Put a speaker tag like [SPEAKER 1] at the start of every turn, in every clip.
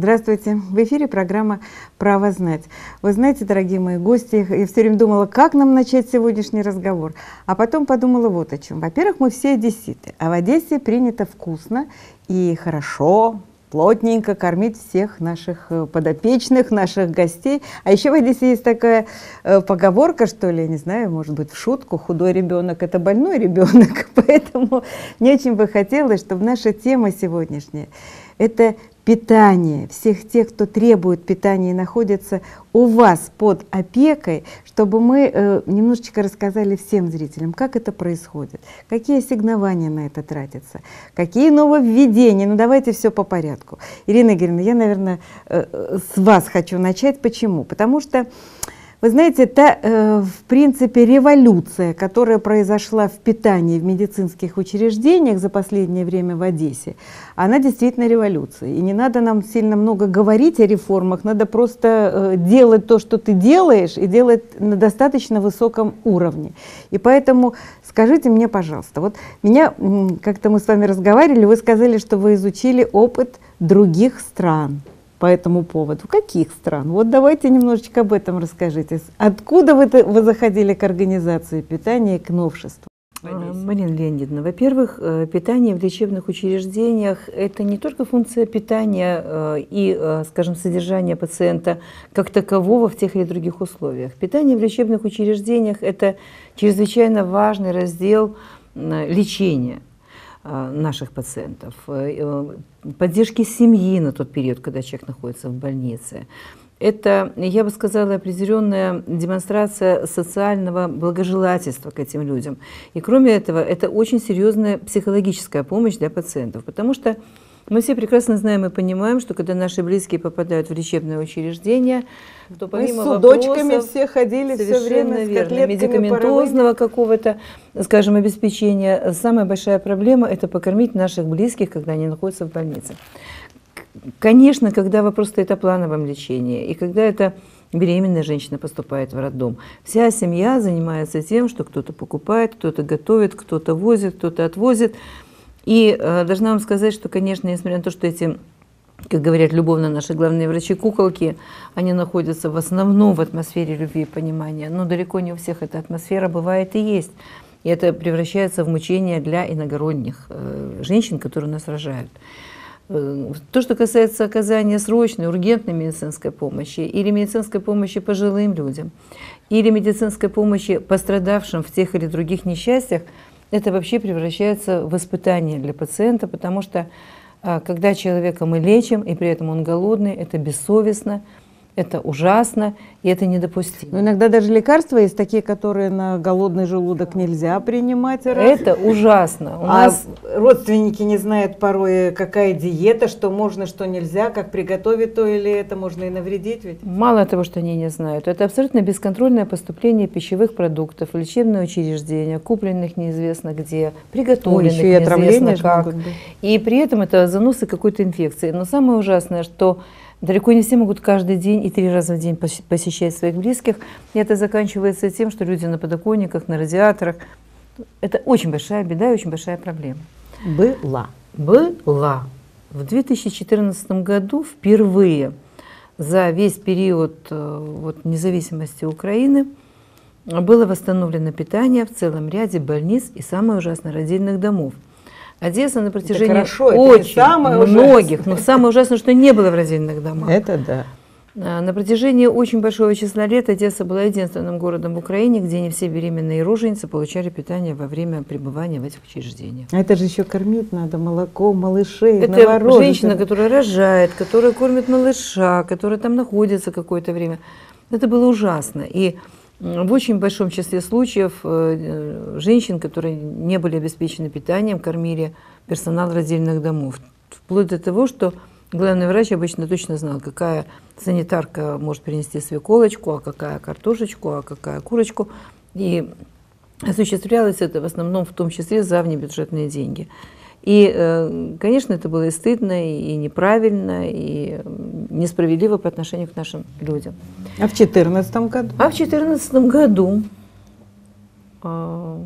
[SPEAKER 1] Здравствуйте. В эфире программа «Право знать». Вы знаете, дорогие мои гости, я все время думала, как нам начать сегодняшний разговор. А потом подумала вот о чем. Во-первых, мы все одесситы, а в Одессе принято вкусно и хорошо, плотненько кормить всех наших э, подопечных, наших гостей. А еще в Одессе есть такая э, поговорка, что ли, я не знаю, может быть, в шутку, худой ребенок – это больной ребенок. Поэтому мне очень бы хотелось, чтобы наша тема сегодняшняя – это питание всех тех, кто требует питания и находится у вас под опекой, чтобы мы э, немножечко рассказали всем зрителям, как это происходит, какие ассигнования на это тратятся, какие нововведения. Ну давайте все по порядку. Ирина Игоревна, я, наверное, э, с вас хочу начать. Почему? Потому что вы знаете, это, в принципе, революция, которая произошла в питании в медицинских учреждениях за последнее время в Одессе, она действительно революция. И не надо нам сильно много говорить о реформах, надо просто э, делать то, что ты делаешь, и делать на достаточно высоком уровне. И поэтому скажите мне, пожалуйста, вот меня, как-то мы с вами разговаривали, вы сказали, что вы изучили опыт других стран по этому поводу? Каких стран? Вот давайте немножечко об этом расскажите. Откуда вы, вы заходили к организации питания и к новшеству?
[SPEAKER 2] А, Марина Леонидовна, во-первых, э, питание в лечебных учреждениях – это не только функция питания э, и, э, скажем, содержания пациента как такового в тех или других условиях. Питание в лечебных учреждениях – это чрезвычайно важный раздел лечения – наших пациентов, э, э, поддержки семьи на тот период, когда человек находится в больнице. Это, я бы сказала, определенная демонстрация социального благожелательства к этим людям. И кроме этого, это очень серьезная психологическая помощь для пациентов, потому что мы все прекрасно знаем и понимаем, что когда наши близкие попадают в лечебное учреждение, то помимо
[SPEAKER 1] Мы с судочками все ходили все время
[SPEAKER 2] верно, медикаментозного какого-то, скажем, обеспечения. Самая большая проблема – это покормить наших близких, когда они находятся в больнице. Конечно, когда вопрос стоит о плановом лечении, и когда это беременная женщина поступает в роддом. Вся семья занимается тем, что кто-то покупает, кто-то готовит, кто-то возит, кто-то отвозит. И э, должна вам сказать, что, конечно, несмотря на то, что эти, как говорят любовно наши главные врачи-куколки, они находятся в основном в атмосфере любви и понимания, но далеко не у всех эта атмосфера бывает и есть. И это превращается в мучение для иногородних э, женщин, которые нас рожают. Э, то, что касается оказания срочной, ургентной медицинской помощи или медицинской помощи пожилым людям, или медицинской помощи пострадавшим в тех или других несчастьях, это вообще превращается в испытание для пациента, потому что а, когда человека мы лечим, и при этом он голодный, это бессовестно, это ужасно, и это недопустимо.
[SPEAKER 1] Но иногда даже лекарства есть такие, которые на голодный желудок нельзя принимать.
[SPEAKER 2] Раз. Это ужасно.
[SPEAKER 1] У а нас родственники не знают порой, какая диета, что можно, что нельзя, как приготовить то или это, можно и навредить ведь.
[SPEAKER 2] Мало того, что они не знают, это абсолютно бесконтрольное поступление пищевых продуктов в лечебное учреждение, купленных неизвестно где, приготовленных Ой, неизвестно как. И при этом это заносы какой-то инфекции. Но самое ужасное, что Далеко не все могут каждый день и три раза в день посещать своих близких. И это заканчивается тем, что люди на подоконниках, на радиаторах. Это очень большая беда и очень большая проблема.
[SPEAKER 1] Была.
[SPEAKER 2] Была. В 2014 году впервые за весь период э, вот, независимости Украины было восстановлено питание в целом ряде больниц и, самое ужасное, родильных домов – Одесса на протяжении это хорошо, очень это самое многих, но самое ужасное, что не было в родильных домах.
[SPEAKER 1] Это да.
[SPEAKER 2] А, на протяжении очень большого числа лет Одесса была единственным городом в Украине, где не все беременные роженицы получали питание во время пребывания в этих учреждениях.
[SPEAKER 1] А это же еще кормить надо молоко, малышей,
[SPEAKER 2] Это женщина, которая рожает, которая кормит малыша, которая там находится какое-то время. Это было ужасно. И в очень большом числе случаев э, женщин, которые не были обеспечены питанием, кормили персонал родильных домов. Вплоть до того, что главный врач обычно точно знал, какая санитарка может принести свеколочку, а какая картошечку, а какая курочку. И осуществлялось это в основном в том числе за внебюджетные деньги. И, э, конечно, это было и стыдно, и неправильно, и несправедливо по отношению к нашим людям.
[SPEAKER 1] А в 2014 году?
[SPEAKER 2] А в 2014 году а,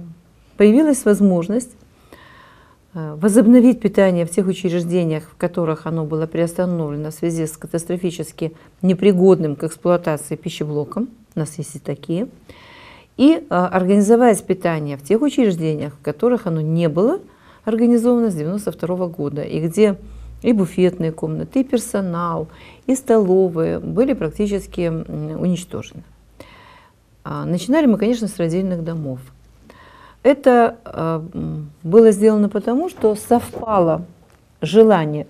[SPEAKER 2] появилась возможность э, возобновить питание в тех учреждениях, в которых оно было приостановлено в связи с катастрофически непригодным к эксплуатации пищеблоком, у нас есть и такие, и организовать питание в тех учреждениях, в которых оно не было организовано с 1992 года, и где и буфетные комнаты, и персонал, и столовые были практически уничтожены. А, начинали мы, конечно, с родильных домов. Это а, было сделано потому, что совпало желание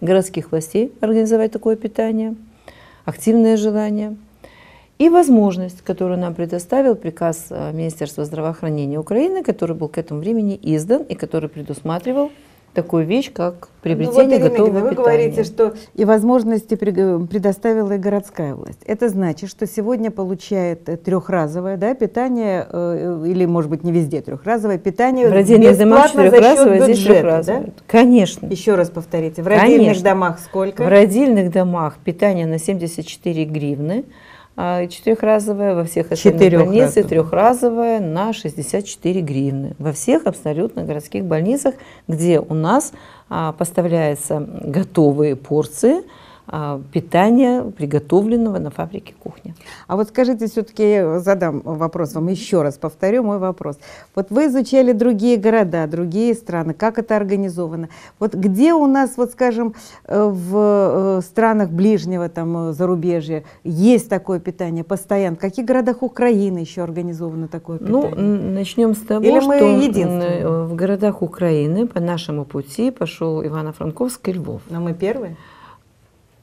[SPEAKER 2] городских властей организовать такое питание, активное желание и возможность, которую нам предоставил приказ а, Министерства здравоохранения Украины, который был к этому времени издан и который предусматривал такую вещь, как приобретение ну, вот, готового вы
[SPEAKER 1] говорите, что и возможности предоставила и городская власть. Это значит, что сегодня получает э, трехразовое да, питание, э, или, может быть, не везде трехразовое питание
[SPEAKER 2] В родильных домах
[SPEAKER 1] четырехразовое,
[SPEAKER 2] здесь трехразовое. Да? Конечно.
[SPEAKER 1] Еще раз повторите. В родильных Конечно. домах сколько?
[SPEAKER 2] В родильных домах питание на 74 гривны, четырехразовая, во всех остальных больницах трехразовая на 64 гривны. Во всех абсолютно городских больницах, где у нас а, поставляются готовые порции – а, питания, приготовленного на фабрике кухни.
[SPEAKER 1] А вот скажите, все-таки задам вопрос вам, еще раз повторю мой вопрос. Вот вы изучали другие города, другие страны, как это организовано. Вот где у нас, вот скажем, э, в э, странах ближнего там, э, зарубежья есть такое питание постоянно? В каких городах Украины еще организовано такое
[SPEAKER 2] ну,
[SPEAKER 1] питание?
[SPEAKER 2] Ну, начнем с того, Или что в городах Украины по нашему пути пошел Ивано-Франковск и Львов.
[SPEAKER 1] Но мы первые?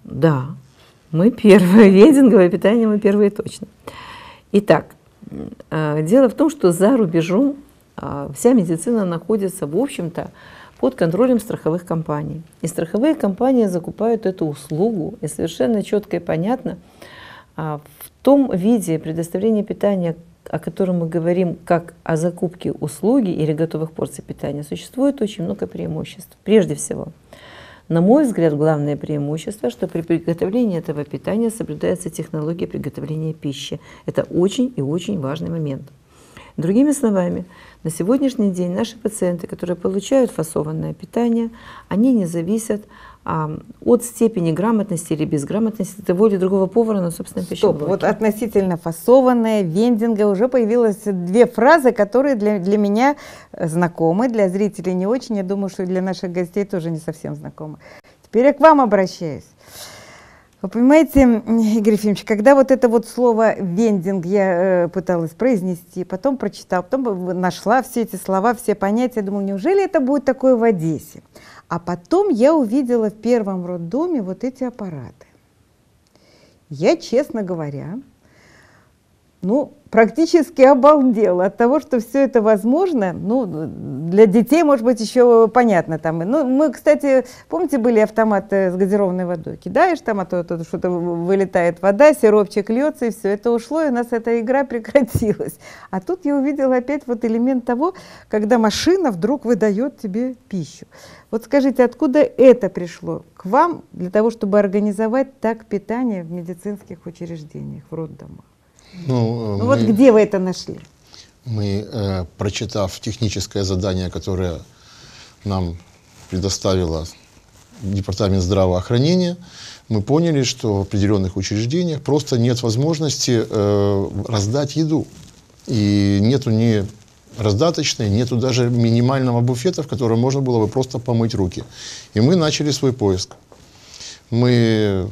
[SPEAKER 2] Да, мы первые. Вендинговое питание мы первые точно. Итак, э, дело в том, что за рубежом э, вся медицина находится, в общем-то, под контролем страховых компаний. И страховые компании закупают эту услугу, и совершенно четко и понятно, э, в том виде предоставления питания, о котором мы говорим как о закупке услуги или готовых порций питания, существует очень много преимуществ. Прежде всего, на мой взгляд, главное преимущество, что при приготовлении этого питания соблюдается технология приготовления пищи. Это очень и очень важный момент. Другими словами, на сегодняшний день наши пациенты, которые получают фасованное питание, они не зависят от степени грамотности или безграмотности того или другого повара на собственном пищеблоке.
[SPEAKER 1] вот относительно фасованное, вендинга, уже появилось две фразы, которые для, для меня знакомы, для зрителей не очень, я думаю, что для наших гостей тоже не совсем знакомы. Теперь я к вам обращаюсь. Вы понимаете, Игорь Ефимович, когда вот это вот слово «вендинг» я э, пыталась произнести, потом прочитала, потом нашла все эти слова, все понятия, думаю, неужели это будет такое в Одессе? А потом я увидела в первом роддоме вот эти аппараты. Я, честно говоря, ну, практически обалдела от того, что все это возможно. Ну, для детей, может быть, еще понятно. Там. Ну, мы, кстати, помните, были автоматы с газированной водой? Кидаешь там, а то, то что-то вылетает вода, сиропчик льется, и все это ушло, и у нас эта игра прекратилась. А тут я увидела опять вот элемент того, когда машина вдруг выдает тебе пищу. Вот скажите, откуда это пришло к вам для того, чтобы организовать так питание в медицинских учреждениях, в роддомах? Ну, ну мы, вот где вы это нашли?
[SPEAKER 3] Мы, э, прочитав техническое задание, которое нам предоставила Департамент здравоохранения, мы поняли, что в определенных учреждениях просто нет возможности э, раздать еду. И нету ни раздаточной, нету даже минимального буфета, в котором можно было бы просто помыть руки. И мы начали свой поиск. Мы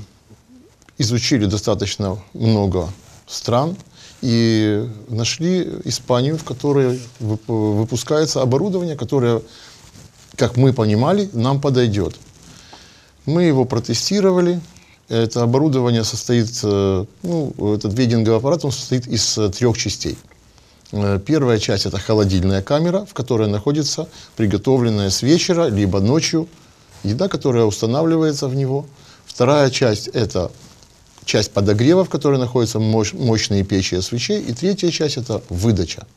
[SPEAKER 3] изучили достаточно много стран и нашли Испанию, в которой выпускается оборудование, которое, как мы понимали, нам подойдет. Мы его протестировали. Это оборудование состоит, э, ну, этот вейдинговый аппарат, он состоит из э, трех частей. Э, первая часть это холодильная камера, в которой находится приготовленная с вечера, либо ночью еда, которая устанавливается в него. Вторая часть это часть подогрева, в которой находятся мощ, мощные печи свечей, и третья часть это выдача.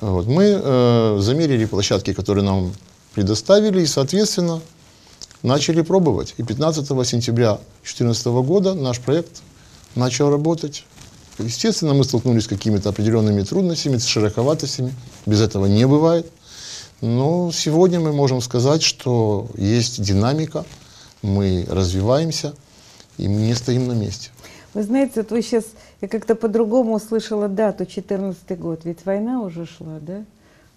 [SPEAKER 3] Вот. Мы э, замерили площадки, которые нам предоставили, и, соответственно, начали пробовать. И 15 сентября 2014 года наш проект начал работать. Естественно, мы столкнулись с какими-то определенными трудностями, с широковатостями. Без этого не бывает. Но сегодня мы можем сказать, что есть динамика, мы развиваемся, и мы не стоим на месте.
[SPEAKER 1] Вы знаете, вот вы сейчас, я как-то по-другому услышала дату, 14 год, ведь война уже шла, да?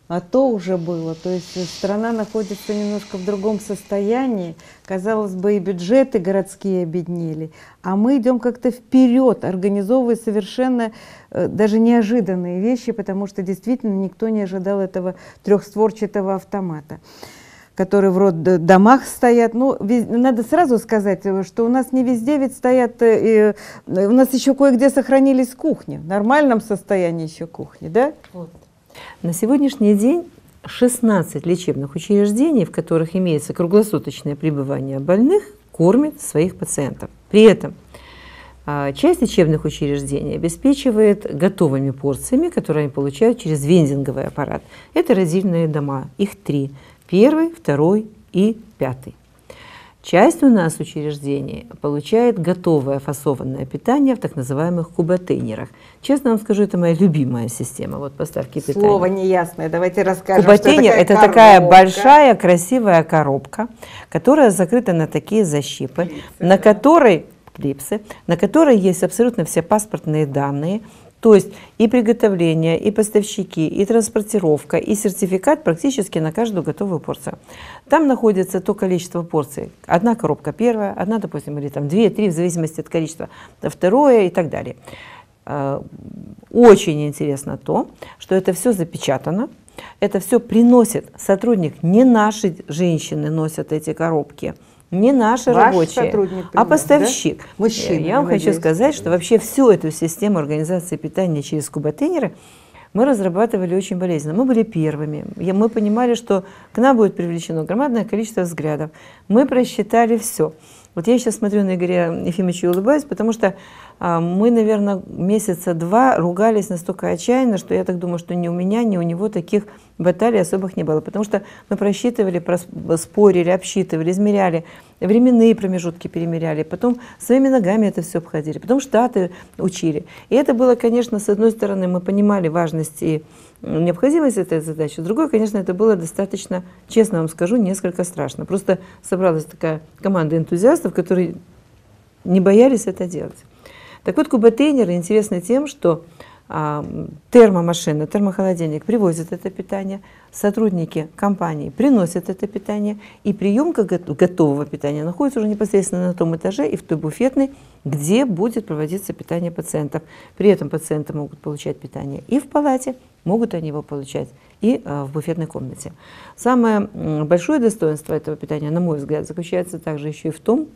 [SPEAKER 1] А то уже было, то есть страна находится немножко в другом состоянии, казалось бы, и бюджеты городские обеднели, а мы идем как-то вперед, организовывая совершенно э, даже неожиданные вещи, потому что действительно никто не ожидал этого трехстворчатого автомата которые в роддомах стоят. Ну, надо сразу сказать, э, что у нас не везде ведь стоят, э, и, у нас еще кое-где сохранились кухни, в нормальном состоянии еще кухни, да?
[SPEAKER 2] Вот. На сегодняшний день 16 лечебных учреждений, в которых имеется круглосуточное пребывание больных, кормят своих пациентов. При этом а, часть лечебных учреждений обеспечивает готовыми порциями, которые они получают через вендинговый аппарат. Это родильные дома, их три. Первый, второй и пятый. Часть у нас учреждений получает готовое фасованное питание в так называемых куботейнерах. Честно вам скажу, это моя любимая система вот поставки питания.
[SPEAKER 1] Слово неясное, давайте расскажем.
[SPEAKER 2] Куботейнер – это коробка. такая большая красивая коробка, которая закрыта на такие защипы, клипсы, на которой клипсы, на которой есть абсолютно все паспортные данные, то есть и приготовление, и поставщики, и транспортировка, и сертификат практически на каждую готовую порцию. Там находится то количество порций. Одна коробка первая, одна, допустим, или там две, три, в зависимости от количества, второе и так далее. А, очень интересно то, что это все запечатано, это все приносит сотрудник, не наши женщины носят эти коробки, не наши Ваш рабочие, а поставщик. Да?
[SPEAKER 1] Мужчина,
[SPEAKER 2] я вам хочу сказать, что вообще всю эту систему организации питания через куботейнеры мы разрабатывали очень болезненно. Мы были первыми. Мы понимали, что к нам будет привлечено громадное количество взглядов. Мы просчитали все. Вот я сейчас смотрю на Игоря Ефимовича и улыбаюсь, потому что а, мы, наверное, месяца два ругались настолько отчаянно, что я так думаю, что ни у меня, ни у него таких баталий особых не было. Потому что мы просчитывали, спорили, обсчитывали, измеряли, временные промежутки перемеряли, потом своими ногами это все обходили, потом штаты учили. И это было, конечно, с одной стороны, мы понимали важность и необходимость этой задачи. С другой, конечно, это было достаточно, честно вам скажу, несколько страшно. Просто собралась такая команда энтузиастов, которые не боялись это делать. Так вот, куботейнеры интересны тем, что термомашина, термохолодильник привозит это питание, сотрудники компании приносят это питание, и приемка готового питания находится уже непосредственно на том этаже и в той буфетной, где будет проводиться питание пациентов. При этом пациенты могут получать питание и в палате, могут они его получать и а, в буфетной комнате. Самое большое достоинство этого питания, на мой взгляд, заключается также еще и в том,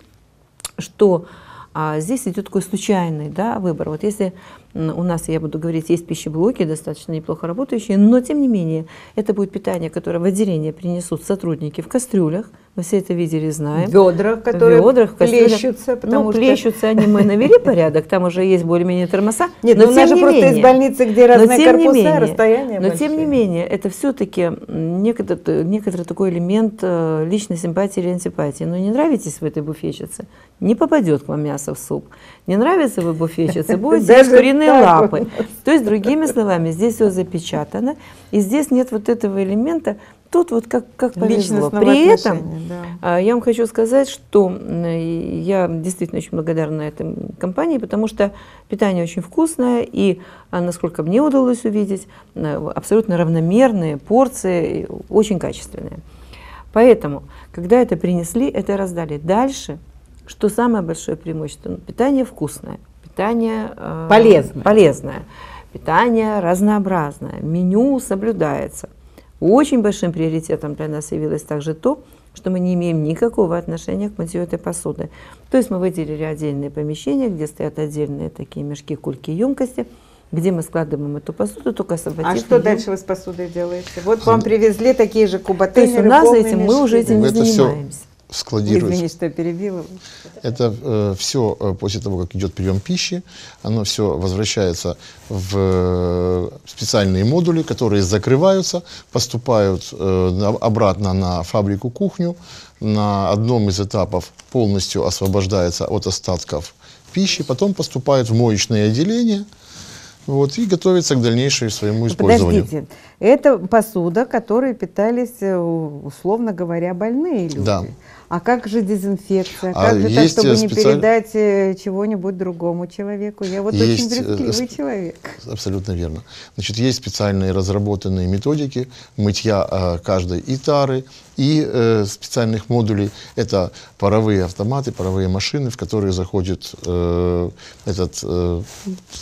[SPEAKER 2] что а здесь идет такой случайный да, выбор. Вот если у нас, я буду говорить, есть пищеблоки, достаточно неплохо работающие, но тем не менее это будет питание, которое в отделение принесут сотрудники в кастрюлях, мы все это видели и знаем.
[SPEAKER 1] В ведрах, которые в ведрах, плещутся.
[SPEAKER 2] Потому ну, что... плещутся они, мы навели порядок, там уже есть более-менее термоса.
[SPEAKER 1] Нет, но, но ну, у нас же просто менее, есть больницы, где разные корпуса, менее, расстояния
[SPEAKER 2] Но большие. тем не менее, это все-таки некоторый, некоторый такой элемент э, личной симпатии или антипатии. Но не нравитесь вы этой буфетчице, не попадет к вам мясо в суп. Не нравится вы буфетчице, будет здесь куриные лапы. То есть, другими словами, здесь все запечатано, и здесь нет вот этого элемента тут вот как, как повезло. При этом да. А, я вам хочу сказать, что я действительно очень благодарна этой компании, потому что питание очень вкусное, и, а, насколько мне удалось увидеть, абсолютно равномерные порции, очень качественные. Поэтому, когда это принесли, это раздали. Дальше, что самое большое преимущество? Питание вкусное, питание
[SPEAKER 1] э, полезное.
[SPEAKER 2] полезное, питание разнообразное, меню соблюдается – очень большим приоритетом для нас явилось также то, что мы не имеем никакого отношения к мытью этой посуды. То есть мы выделили отдельные помещения, где стоят отдельные такие мешки, кульки, емкости, где мы складываем эту посуду, только освободив
[SPEAKER 1] А что ее. дальше вы с посудой делаете? Вот вам привезли такие же кубатейнеры,
[SPEAKER 2] То есть у нас этим мешки. мы уже этим не занимаемся
[SPEAKER 3] складируется.
[SPEAKER 1] Извини, что перебила.
[SPEAKER 3] Это э, все э, после того, как идет прием пищи, оно все возвращается в э, специальные модули, которые закрываются, поступают э, обратно на фабрику кухню. На одном из этапов полностью освобождается от остатков пищи, потом поступают в моечное отделение – вот, и готовится к дальнейшему своему использованию.
[SPEAKER 1] Подождите, Это посуда, которой питались, э, условно говоря, больные люди.
[SPEAKER 3] Да.
[SPEAKER 1] А как же дезинфекция?
[SPEAKER 3] А
[SPEAKER 1] Как же так,
[SPEAKER 3] есть,
[SPEAKER 1] чтобы
[SPEAKER 3] э,
[SPEAKER 1] не
[SPEAKER 3] специаль-
[SPEAKER 1] передать э, чего-нибудь другому человеку? Я вот очень
[SPEAKER 3] Есть, э,
[SPEAKER 1] брезгливый
[SPEAKER 3] сп-
[SPEAKER 1] человек.
[SPEAKER 3] Абсолютно верно. Значит, есть специальные разработанные методики мытья э, каждой и тары, и э, специальных модулей. Это паровые автоматы, паровые машины, в которые заходит э, этот, э,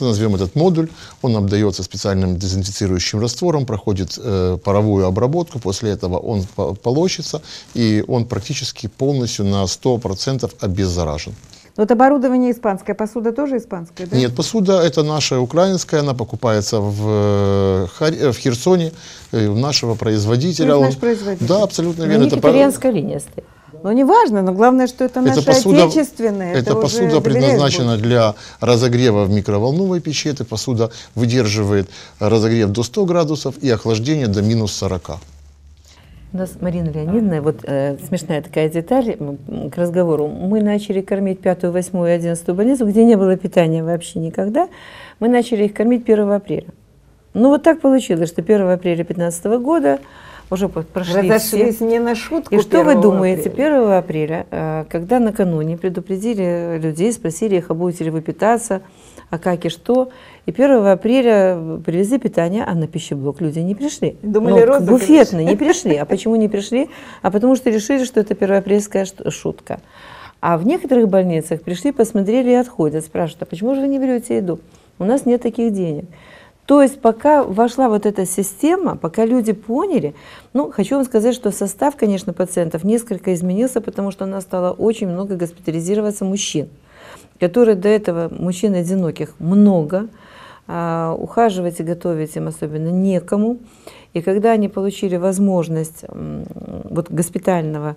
[SPEAKER 3] назовем этот модуль. Он обдается специальным дезинфицирующим раствором, проходит э, паровую обработку, после этого он по- полощется, и он практически полностью на 100% обеззаражен.
[SPEAKER 1] Вот оборудование испанское, посуда тоже испанская, да?
[SPEAKER 3] Нет, посуда это наша украинская, она покупается в, э, э, в Херсоне э, у нашего производителя.
[SPEAKER 1] То есть
[SPEAKER 3] Он-
[SPEAKER 1] наш производитель.
[SPEAKER 3] Да, абсолютно
[SPEAKER 2] На
[SPEAKER 3] верно. Это по-
[SPEAKER 2] итальянская линия стоит.
[SPEAKER 1] Ну, неважно, но главное, что это
[SPEAKER 3] эта
[SPEAKER 1] наше
[SPEAKER 3] посуда,
[SPEAKER 1] отечественное.
[SPEAKER 3] эта
[SPEAKER 1] уже
[SPEAKER 3] посуда предназначена
[SPEAKER 1] больше.
[SPEAKER 3] для разогрева в микроволновой печи. Эта посуда выдерживает разогрев до 100 градусов и охлаждение до минус 40.
[SPEAKER 2] У нас Марина Леонидовна, вот э, смешная такая деталь к разговору. Мы начали кормить пятую, восьмую и одиннадцатую больницу, где не было питания вообще никогда. Мы начали их кормить 1 апреля. Ну вот так получилось, что 1 апреля 2015 года уже прошли
[SPEAKER 1] Разошлись
[SPEAKER 2] все.
[SPEAKER 1] не на шутку.
[SPEAKER 2] И что вы
[SPEAKER 1] 1
[SPEAKER 2] думаете,
[SPEAKER 1] апреля?
[SPEAKER 2] 1 апреля, э, когда накануне предупредили людей, спросили их, а будете ли вы питаться, а как и что, и 1 апреля привезли питание, а на пищеблок люди не пришли.
[SPEAKER 1] Думали,
[SPEAKER 2] Ну, буфетные не пришли. А почему не пришли? А потому что решили, что это первоапрельская шутка. А в некоторых больницах пришли, посмотрели и отходят. Спрашивают, а почему же вы не берете еду? У нас нет таких денег. То есть пока вошла вот эта система, пока люди поняли, ну, хочу вам сказать, что состав, конечно, пациентов несколько изменился, потому что у нас стало очень много госпитализироваться мужчин, которые до этого, мужчин одиноких, много, а, ухаживать и готовить им особенно некому. И когда они получили возможность вот, госпитального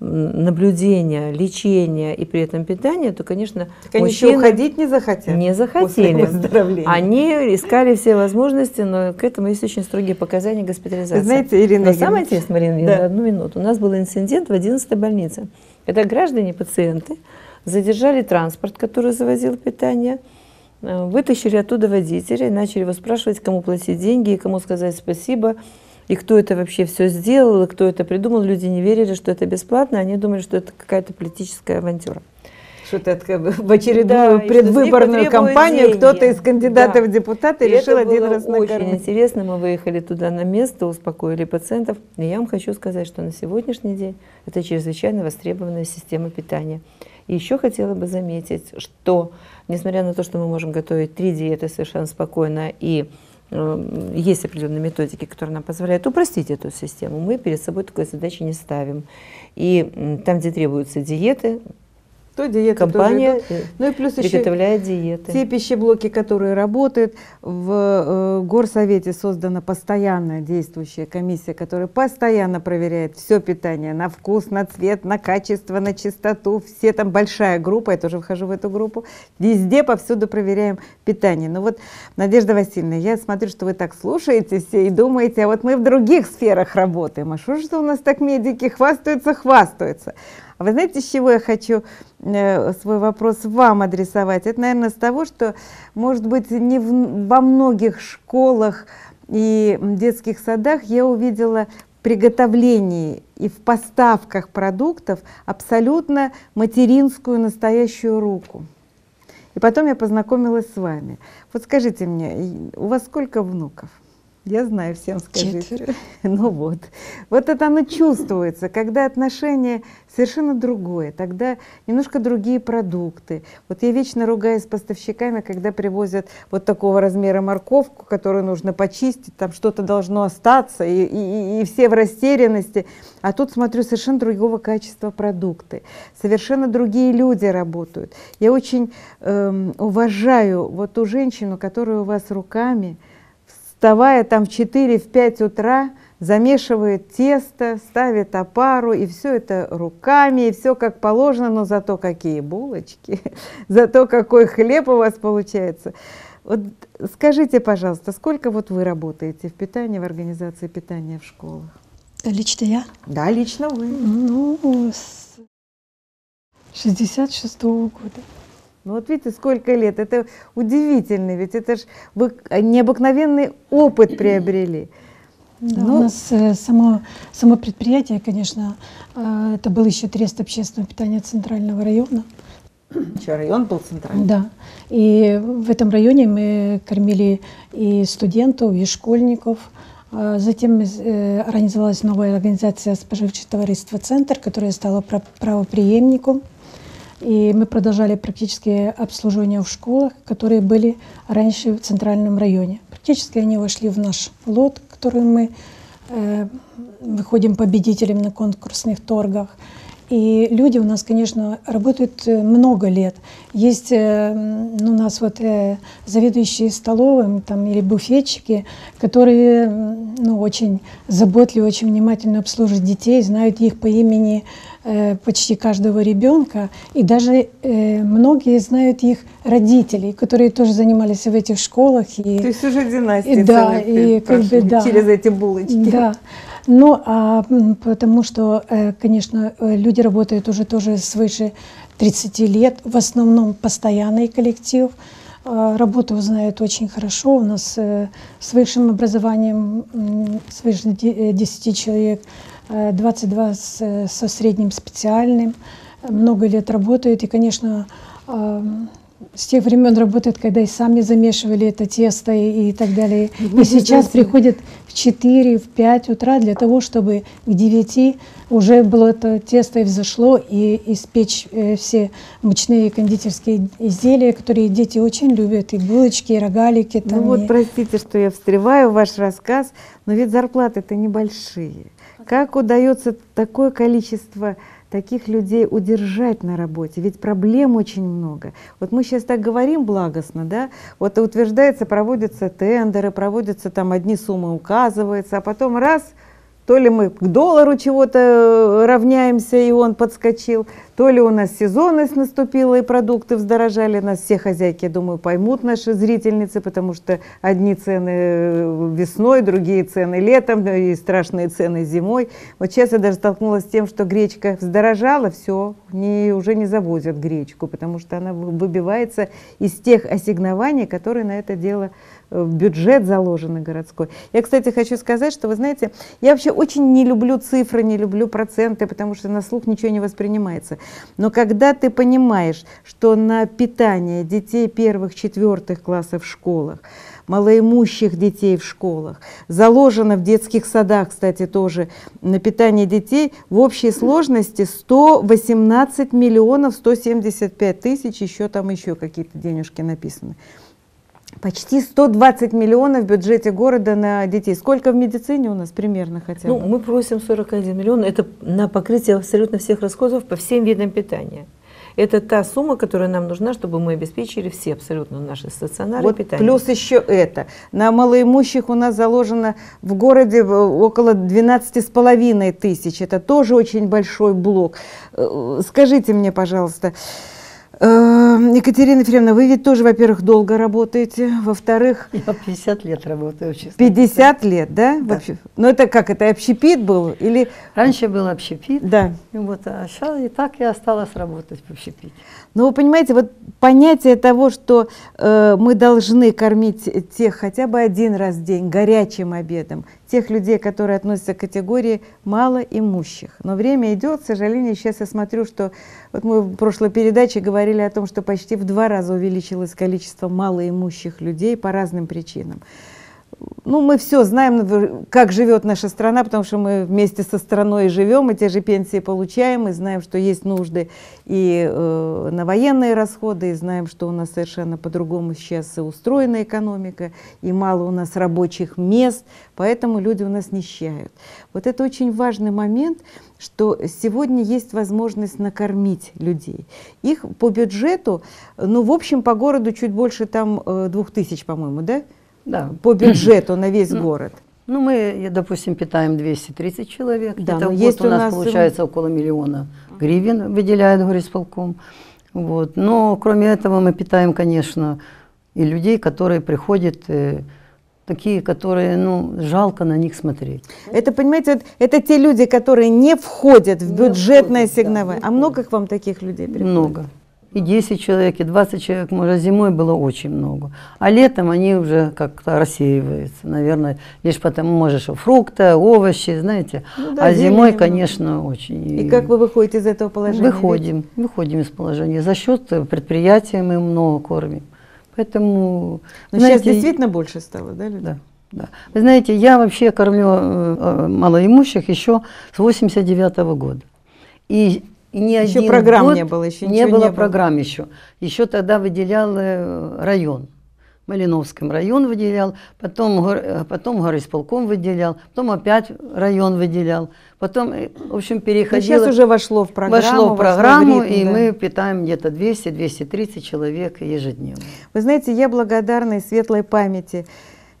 [SPEAKER 2] наблюдения, лечения и при этом питания, то, конечно,
[SPEAKER 1] Так они
[SPEAKER 2] мужчины
[SPEAKER 1] уходить не захотят.
[SPEAKER 2] не захотели. Они искали все возможности, но к этому есть очень строгие показания госпитализации.
[SPEAKER 1] Вы знаете, Ирина
[SPEAKER 2] Но самое интересное, Марина,
[SPEAKER 1] Да.
[SPEAKER 2] одну минуту. У нас был инцидент в 11 больнице. Когда граждане, пациенты задержали транспорт, который завозил питание, э, вытащили оттуда водителя и начали его спрашивать, кому платить деньги и кому сказать спасибо, и кто это вообще все сделал, и кто это придумал. Люди не верили, что это бесплатно, они думали, что это какая-то политическая авантюра.
[SPEAKER 1] Что это как бы в очередную
[SPEAKER 2] Да,
[SPEAKER 1] предвыборную кампанию кто-то из кандидатов
[SPEAKER 2] Да.
[SPEAKER 1] в депутаты
[SPEAKER 2] И
[SPEAKER 1] решил один раз
[SPEAKER 2] очень
[SPEAKER 1] накормить.
[SPEAKER 2] интересно. Мы выехали туда на место, успокоили пациентов. И я вам хочу сказать, что на сегодняшний день это чрезвычайно востребованная система питания. Еще хотела бы заметить, что несмотря на то, что мы можем готовить три диеты совершенно спокойно и э, есть определенные методики, которые нам позволяют упростить эту систему. Мы перед собой такой задачи не ставим. И м, там, где требуются диеты,
[SPEAKER 1] То диеты тоже
[SPEAKER 2] компания
[SPEAKER 1] идут. Ну и плюс еще
[SPEAKER 2] приготовляет диеты.
[SPEAKER 1] те пищеблоки, которые работают. В э, Горсовете создана постоянная действующая комиссия, которая постоянно проверяет все питание на вкус, на цвет, на качество, на чистоту. Все там большая группа, я тоже вхожу в эту группу. Везде, повсюду проверяем питание. Ну вот, Надежда Васильевна, я смотрю, что вы так слушаете все и думаете, а вот мы в других сферах работаем. А что же у нас так медики хвастаются, хвастаются? А вы знаете, с чего я хочу э, свой вопрос вам адресовать? Это, наверное, с того, что, может быть, не в- во многих школах и детских садах я увидела приготовлении и в поставках продуктов абсолютно материнскую настоящую руку. И потом я познакомилась с вами. Вот скажите мне, у вас сколько внуков? Я знаю, всем скажите.
[SPEAKER 4] Четверо.
[SPEAKER 1] Ну вот. Вот это оно чувствуется, когда отношение совершенно другое, тогда немножко другие продукты. Вот я вечно ругаюсь с поставщиками, когда привозят вот такого размера морковку, которую нужно почистить, там что-то должно остаться, и, и- и все в растерянности. А тут смотрю совершенно другого качества продукты, совершенно другие люди работают. Я очень эм, уважаю вот ту женщину, которая у вас руками вставая там в 4-5 утра, замешивает тесто, ставит опару, и все это руками, и все как положено, но зато какие булочки, зато какой хлеб у вас получается. Вот скажите, пожалуйста, сколько вот вы работаете в питании, в организации питания в школах?
[SPEAKER 4] Лично я?
[SPEAKER 1] Да, лично вы.
[SPEAKER 4] Ну, с 66 года.
[SPEAKER 1] Ну вот видите, сколько лет. Это удивительно, ведь это ж вы необыкновенный опыт приобрели.
[SPEAKER 4] Да,
[SPEAKER 1] Ну-
[SPEAKER 4] У нас э, само, само предприятие, конечно, э, это был еще трест общественного питания Центрального района.
[SPEAKER 1] Еще район был центральный.
[SPEAKER 4] Да. И в этом районе мы кормили и студентов, и школьников. А Затем э, организовалась новая организация споживче товариство «Центр», которая стала пра- правоприемником. И мы продолжали практически обслуживание в школах, которые были раньше в центральном районе. Практически они вошли в наш лот, который мы э, выходим победителем на конкурсных торгах. И люди у нас, конечно, работают э, много лет. Есть ну, у нас вот э, заведующие столовым там, или буфетчики, которые ну, очень заботливо, очень внимательно обслуживают детей, знают их по имени почти каждого ребенка. И даже э, многие знают их родителей, которые тоже занимались в этих школах. И,
[SPEAKER 1] То есть уже династия
[SPEAKER 4] И да, и как бы да.
[SPEAKER 1] через эти булочки.
[SPEAKER 4] Да. Ну, а потому что, э, конечно, э, люди работают уже тоже свыше 30 лет, в основном постоянный коллектив. Э, Работу знают очень хорошо. У нас э, с высшим образованием свыше де- э, 10 человек, э, 22 с, э, со средним специальным. Много лет работают. И, конечно, с тех времен работают, когда и сами замешивали это тесто и, и так далее. И сейчас приходят в 4, в 5 утра для того, чтобы к 9 уже было это тесто и взошло, и испечь э, все мучные кондитерские изделия, которые дети очень любят, и булочки, и рогалики.
[SPEAKER 1] Ну
[SPEAKER 4] Там,
[SPEAKER 1] вот,
[SPEAKER 4] и-
[SPEAKER 1] простите, что я встреваю в ваш рассказ, но ведь зарплаты-то небольшие. Как удается такое количество таких людей удержать на работе? Ведь проблем очень много. Вот мы сейчас так говорим благостно, да? Вот утверждается, проводятся тендеры, проводятся там одни суммы указываются, а потом раз – то ли мы к доллару чего-то э, равняемся, и он подскочил, то ли у нас сезонность наступила, и продукты вздорожали. Нас все хозяйки, я думаю, поймут наши зрительницы, потому что одни цены э, весной, другие цены летом, да, и страшные цены зимой. Вот сейчас я даже столкнулась с тем, что гречка вздорожала, все, не, уже не завозят гречку, потому что она вы- выбивается из тех ассигнований, которые на это дело э, в бюджет заложенный городской. Я, кстати, хочу сказать, что, вы знаете, я вообще очень не люблю цифры, не люблю проценты, потому что на слух ничего не воспринимается. Но когда ты понимаешь, что на питание детей первых, четвертых классов в школах, малоимущих детей в школах, заложено в детских садах, кстати, тоже на питание детей в общей сложности 118 миллионов 175 тысяч, еще там еще какие-то денежки написаны. Почти 120 миллионов в бюджете города на детей. Сколько в медицине у нас примерно хотя бы?
[SPEAKER 2] Ну, мы просим 41 миллион. Это на покрытие абсолютно всех расходов по всем видам питания. Это та сумма, которая нам нужна, чтобы мы обеспечили все абсолютно наши стационары
[SPEAKER 1] Вот
[SPEAKER 2] питания.
[SPEAKER 1] плюс еще это. На малоимущих у нас заложено в городе э, около 12,5 тысяч. Это тоже очень большой блок. Э, Скажите мне, пожалуйста, э, Екатерина Ефремовна, вы ведь тоже, во-первых, долго работаете, во-вторых,
[SPEAKER 5] Я 50 лет работаю в чистом
[SPEAKER 1] 50 лет, да?
[SPEAKER 5] Да.
[SPEAKER 1] Вообще? Ну это как, это общепит был или...
[SPEAKER 5] Раньше был общепит,
[SPEAKER 1] Да.
[SPEAKER 5] и вот, а сейчас и так я осталась работать в общепите.
[SPEAKER 1] Но вы понимаете, вот понятие того, что э, мы должны кормить тех хотя бы один раз в день горячим обедом, тех людей, которые относятся к категории малоимущих. Но время идет, к сожалению, сейчас я смотрю, что вот мы в прошлой передаче говорили о том, что почти в два раза увеличилось количество малоимущих людей по разным причинам. Ну, мы все знаем, в- как живет наша страна, потому что мы вместе со страной живем, и те же пенсии получаем, и знаем, что есть нужды и э, на военные расходы, и знаем, что у нас совершенно по-другому сейчас устроена экономика, и мало у нас рабочих мест, поэтому люди у нас нищают. Вот это очень важный момент, что сегодня есть возможность накормить людей. Их по бюджету, ну, в общем, по городу чуть больше там э, двух тысяч, по-моему, да?
[SPEAKER 5] Да.
[SPEAKER 1] по бюджету на весь город.
[SPEAKER 5] Ну, мы, допустим, питаем 230 человек.
[SPEAKER 1] Да,
[SPEAKER 5] Это в
[SPEAKER 1] есть
[SPEAKER 5] год
[SPEAKER 1] у
[SPEAKER 5] у нас,
[SPEAKER 1] нас и-
[SPEAKER 5] получается около миллиона гривен выделяет горисполком. Вот. Но кроме этого мы питаем, конечно, и людей, которые приходят, э, такие, которые, ну, жалко на них смотреть.
[SPEAKER 1] Это, понимаете, вот это те люди, которые не входят в
[SPEAKER 5] Не
[SPEAKER 1] бюджетное
[SPEAKER 5] входят, да,
[SPEAKER 1] ассигнование. а много к вам таких людей приходит?
[SPEAKER 5] Много. И 10 человек, и 20 человек, может, зимой было очень много. А летом они уже как-то рассеиваются, наверное, лишь потому, может, что фрукты, овощи, знаете.
[SPEAKER 1] Ну да,
[SPEAKER 5] а зимой, конечно, очень.
[SPEAKER 1] И как вы выходите из этого положения?
[SPEAKER 5] Выходим, выходим из положения. За счет предприятия мы много кормим. Поэтому,
[SPEAKER 1] Но
[SPEAKER 5] знаете,
[SPEAKER 1] сейчас действительно больше стало, да, людей?
[SPEAKER 5] да, да. Вы знаете, я вообще кормлю э, малоимущих еще с 89 года. И, и ни
[SPEAKER 1] Еще
[SPEAKER 5] один
[SPEAKER 1] программ
[SPEAKER 5] год
[SPEAKER 1] не было, еще
[SPEAKER 5] не было
[SPEAKER 1] не было.
[SPEAKER 5] программ еще. Еще тогда выделял э, район. Малиновском район выделял, потом, э, потом горисполком выделял, потом опять район выделял, потом, э, в общем,
[SPEAKER 1] Ну,
[SPEAKER 5] переходило.
[SPEAKER 1] сейчас уже вошло в программу.
[SPEAKER 5] Вошло в
[SPEAKER 1] в
[SPEAKER 5] программу,
[SPEAKER 1] ритм,
[SPEAKER 5] и
[SPEAKER 1] да.
[SPEAKER 5] мы питаем где-то 200-230 человек ежедневно.
[SPEAKER 1] Вы знаете, я благодарна и светлой памяти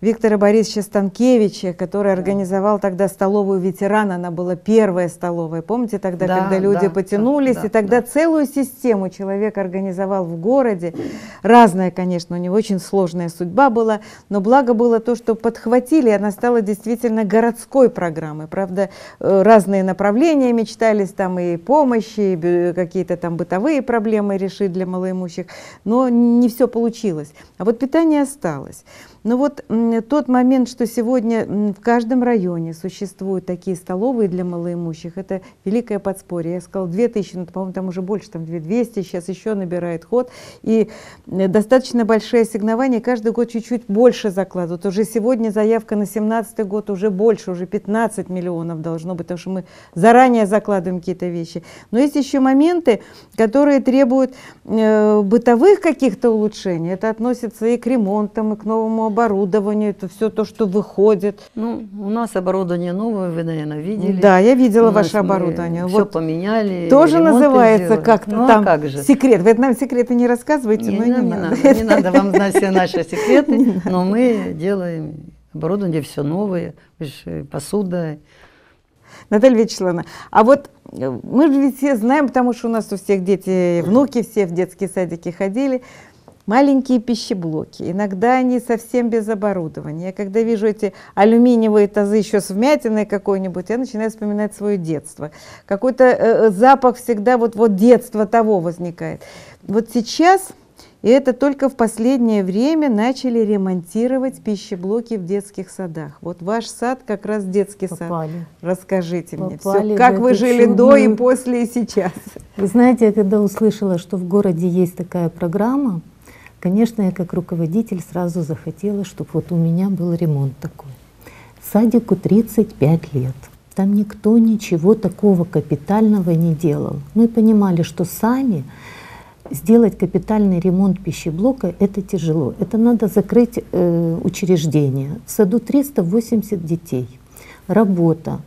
[SPEAKER 1] Виктора Борисовича Станкевича, который организовал тогда столовую ветерана. Она была первая столовая. Помните тогда,
[SPEAKER 5] Да,
[SPEAKER 1] когда люди
[SPEAKER 5] да,
[SPEAKER 1] потянулись?
[SPEAKER 5] да,
[SPEAKER 1] и тогда
[SPEAKER 5] да.
[SPEAKER 1] целую систему человек организовал в городе. Разная, конечно, у него очень сложная судьба была. Но благо было то, что подхватили, и она стала действительно городской программой. Правда, э, разные направления мечтались, там и помощи, и какие-то там бытовые проблемы решить для малоимущих. Но не все получилось. А вот питание осталось. Но вот м, тот момент, что сегодня в каждом районе существуют такие столовые для малоимущих, это великое подспорье. Я сказала 2000, но, по-моему, там уже больше, там 2200, сейчас еще набирает ход. И э, достаточно большие ассигнования, каждый год чуть-чуть больше закладывают. Уже сегодня заявка на 17 год уже больше, уже 15 миллионов должно быть, потому что мы заранее закладываем какие-то вещи. Но есть еще моменты, которые требуют э, бытовых каких-то улучшений. Это относится и к ремонтам, и к новому оборудованию, это все то, что выходит.
[SPEAKER 5] Ну, у нас оборудование новое, вы, наверное, видели.
[SPEAKER 1] Да, я видела
[SPEAKER 5] У
[SPEAKER 1] ваше оборудование.
[SPEAKER 5] Все
[SPEAKER 1] Вот
[SPEAKER 5] поменяли.
[SPEAKER 1] тоже называется как-то
[SPEAKER 5] ну,
[SPEAKER 1] там
[SPEAKER 5] а как же?
[SPEAKER 1] секрет. Вы нам секреты не рассказывайте,
[SPEAKER 5] Не,
[SPEAKER 1] но
[SPEAKER 5] не,
[SPEAKER 1] не,
[SPEAKER 5] не
[SPEAKER 1] надо.
[SPEAKER 5] надо, не надо вам знать все наши секреты, но мы делаем оборудование все новое, э, посуда.
[SPEAKER 1] Наталья Вячеславовна, а вот э, мы же ведь все знаем, потому что у нас у всех дети, внуки все в детские садики ходили, маленькие пищеблоки. Иногда они совсем без оборудования. Я когда вижу эти алюминиевые тазы еще с вмятиной какой-нибудь, я начинаю вспоминать свое детство. Какой-то э, э, запах всегда, вот, вот детство того возникает. Вот сейчас, и это только в последнее время, начали ремонтировать пищеблоки в детских садах. Вот ваш сад как раз детский сад.
[SPEAKER 6] Попали.
[SPEAKER 1] Расскажите мне
[SPEAKER 6] Попали
[SPEAKER 1] все,
[SPEAKER 6] в
[SPEAKER 1] как вы жили до и
[SPEAKER 6] чудную-
[SPEAKER 1] после и сейчас.
[SPEAKER 6] Вы знаете, я когда услышала, что в городе есть такая программа, конечно, я как руководитель сразу захотела, чтобы вот у меня был ремонт такой. Садику 35 лет. Там никто ничего такого капитального не делал. Мы понимали, что сами сделать капитальный ремонт пищеблока это тяжело. Это надо закрыть э, учреждение. В саду 380 детей. Работа.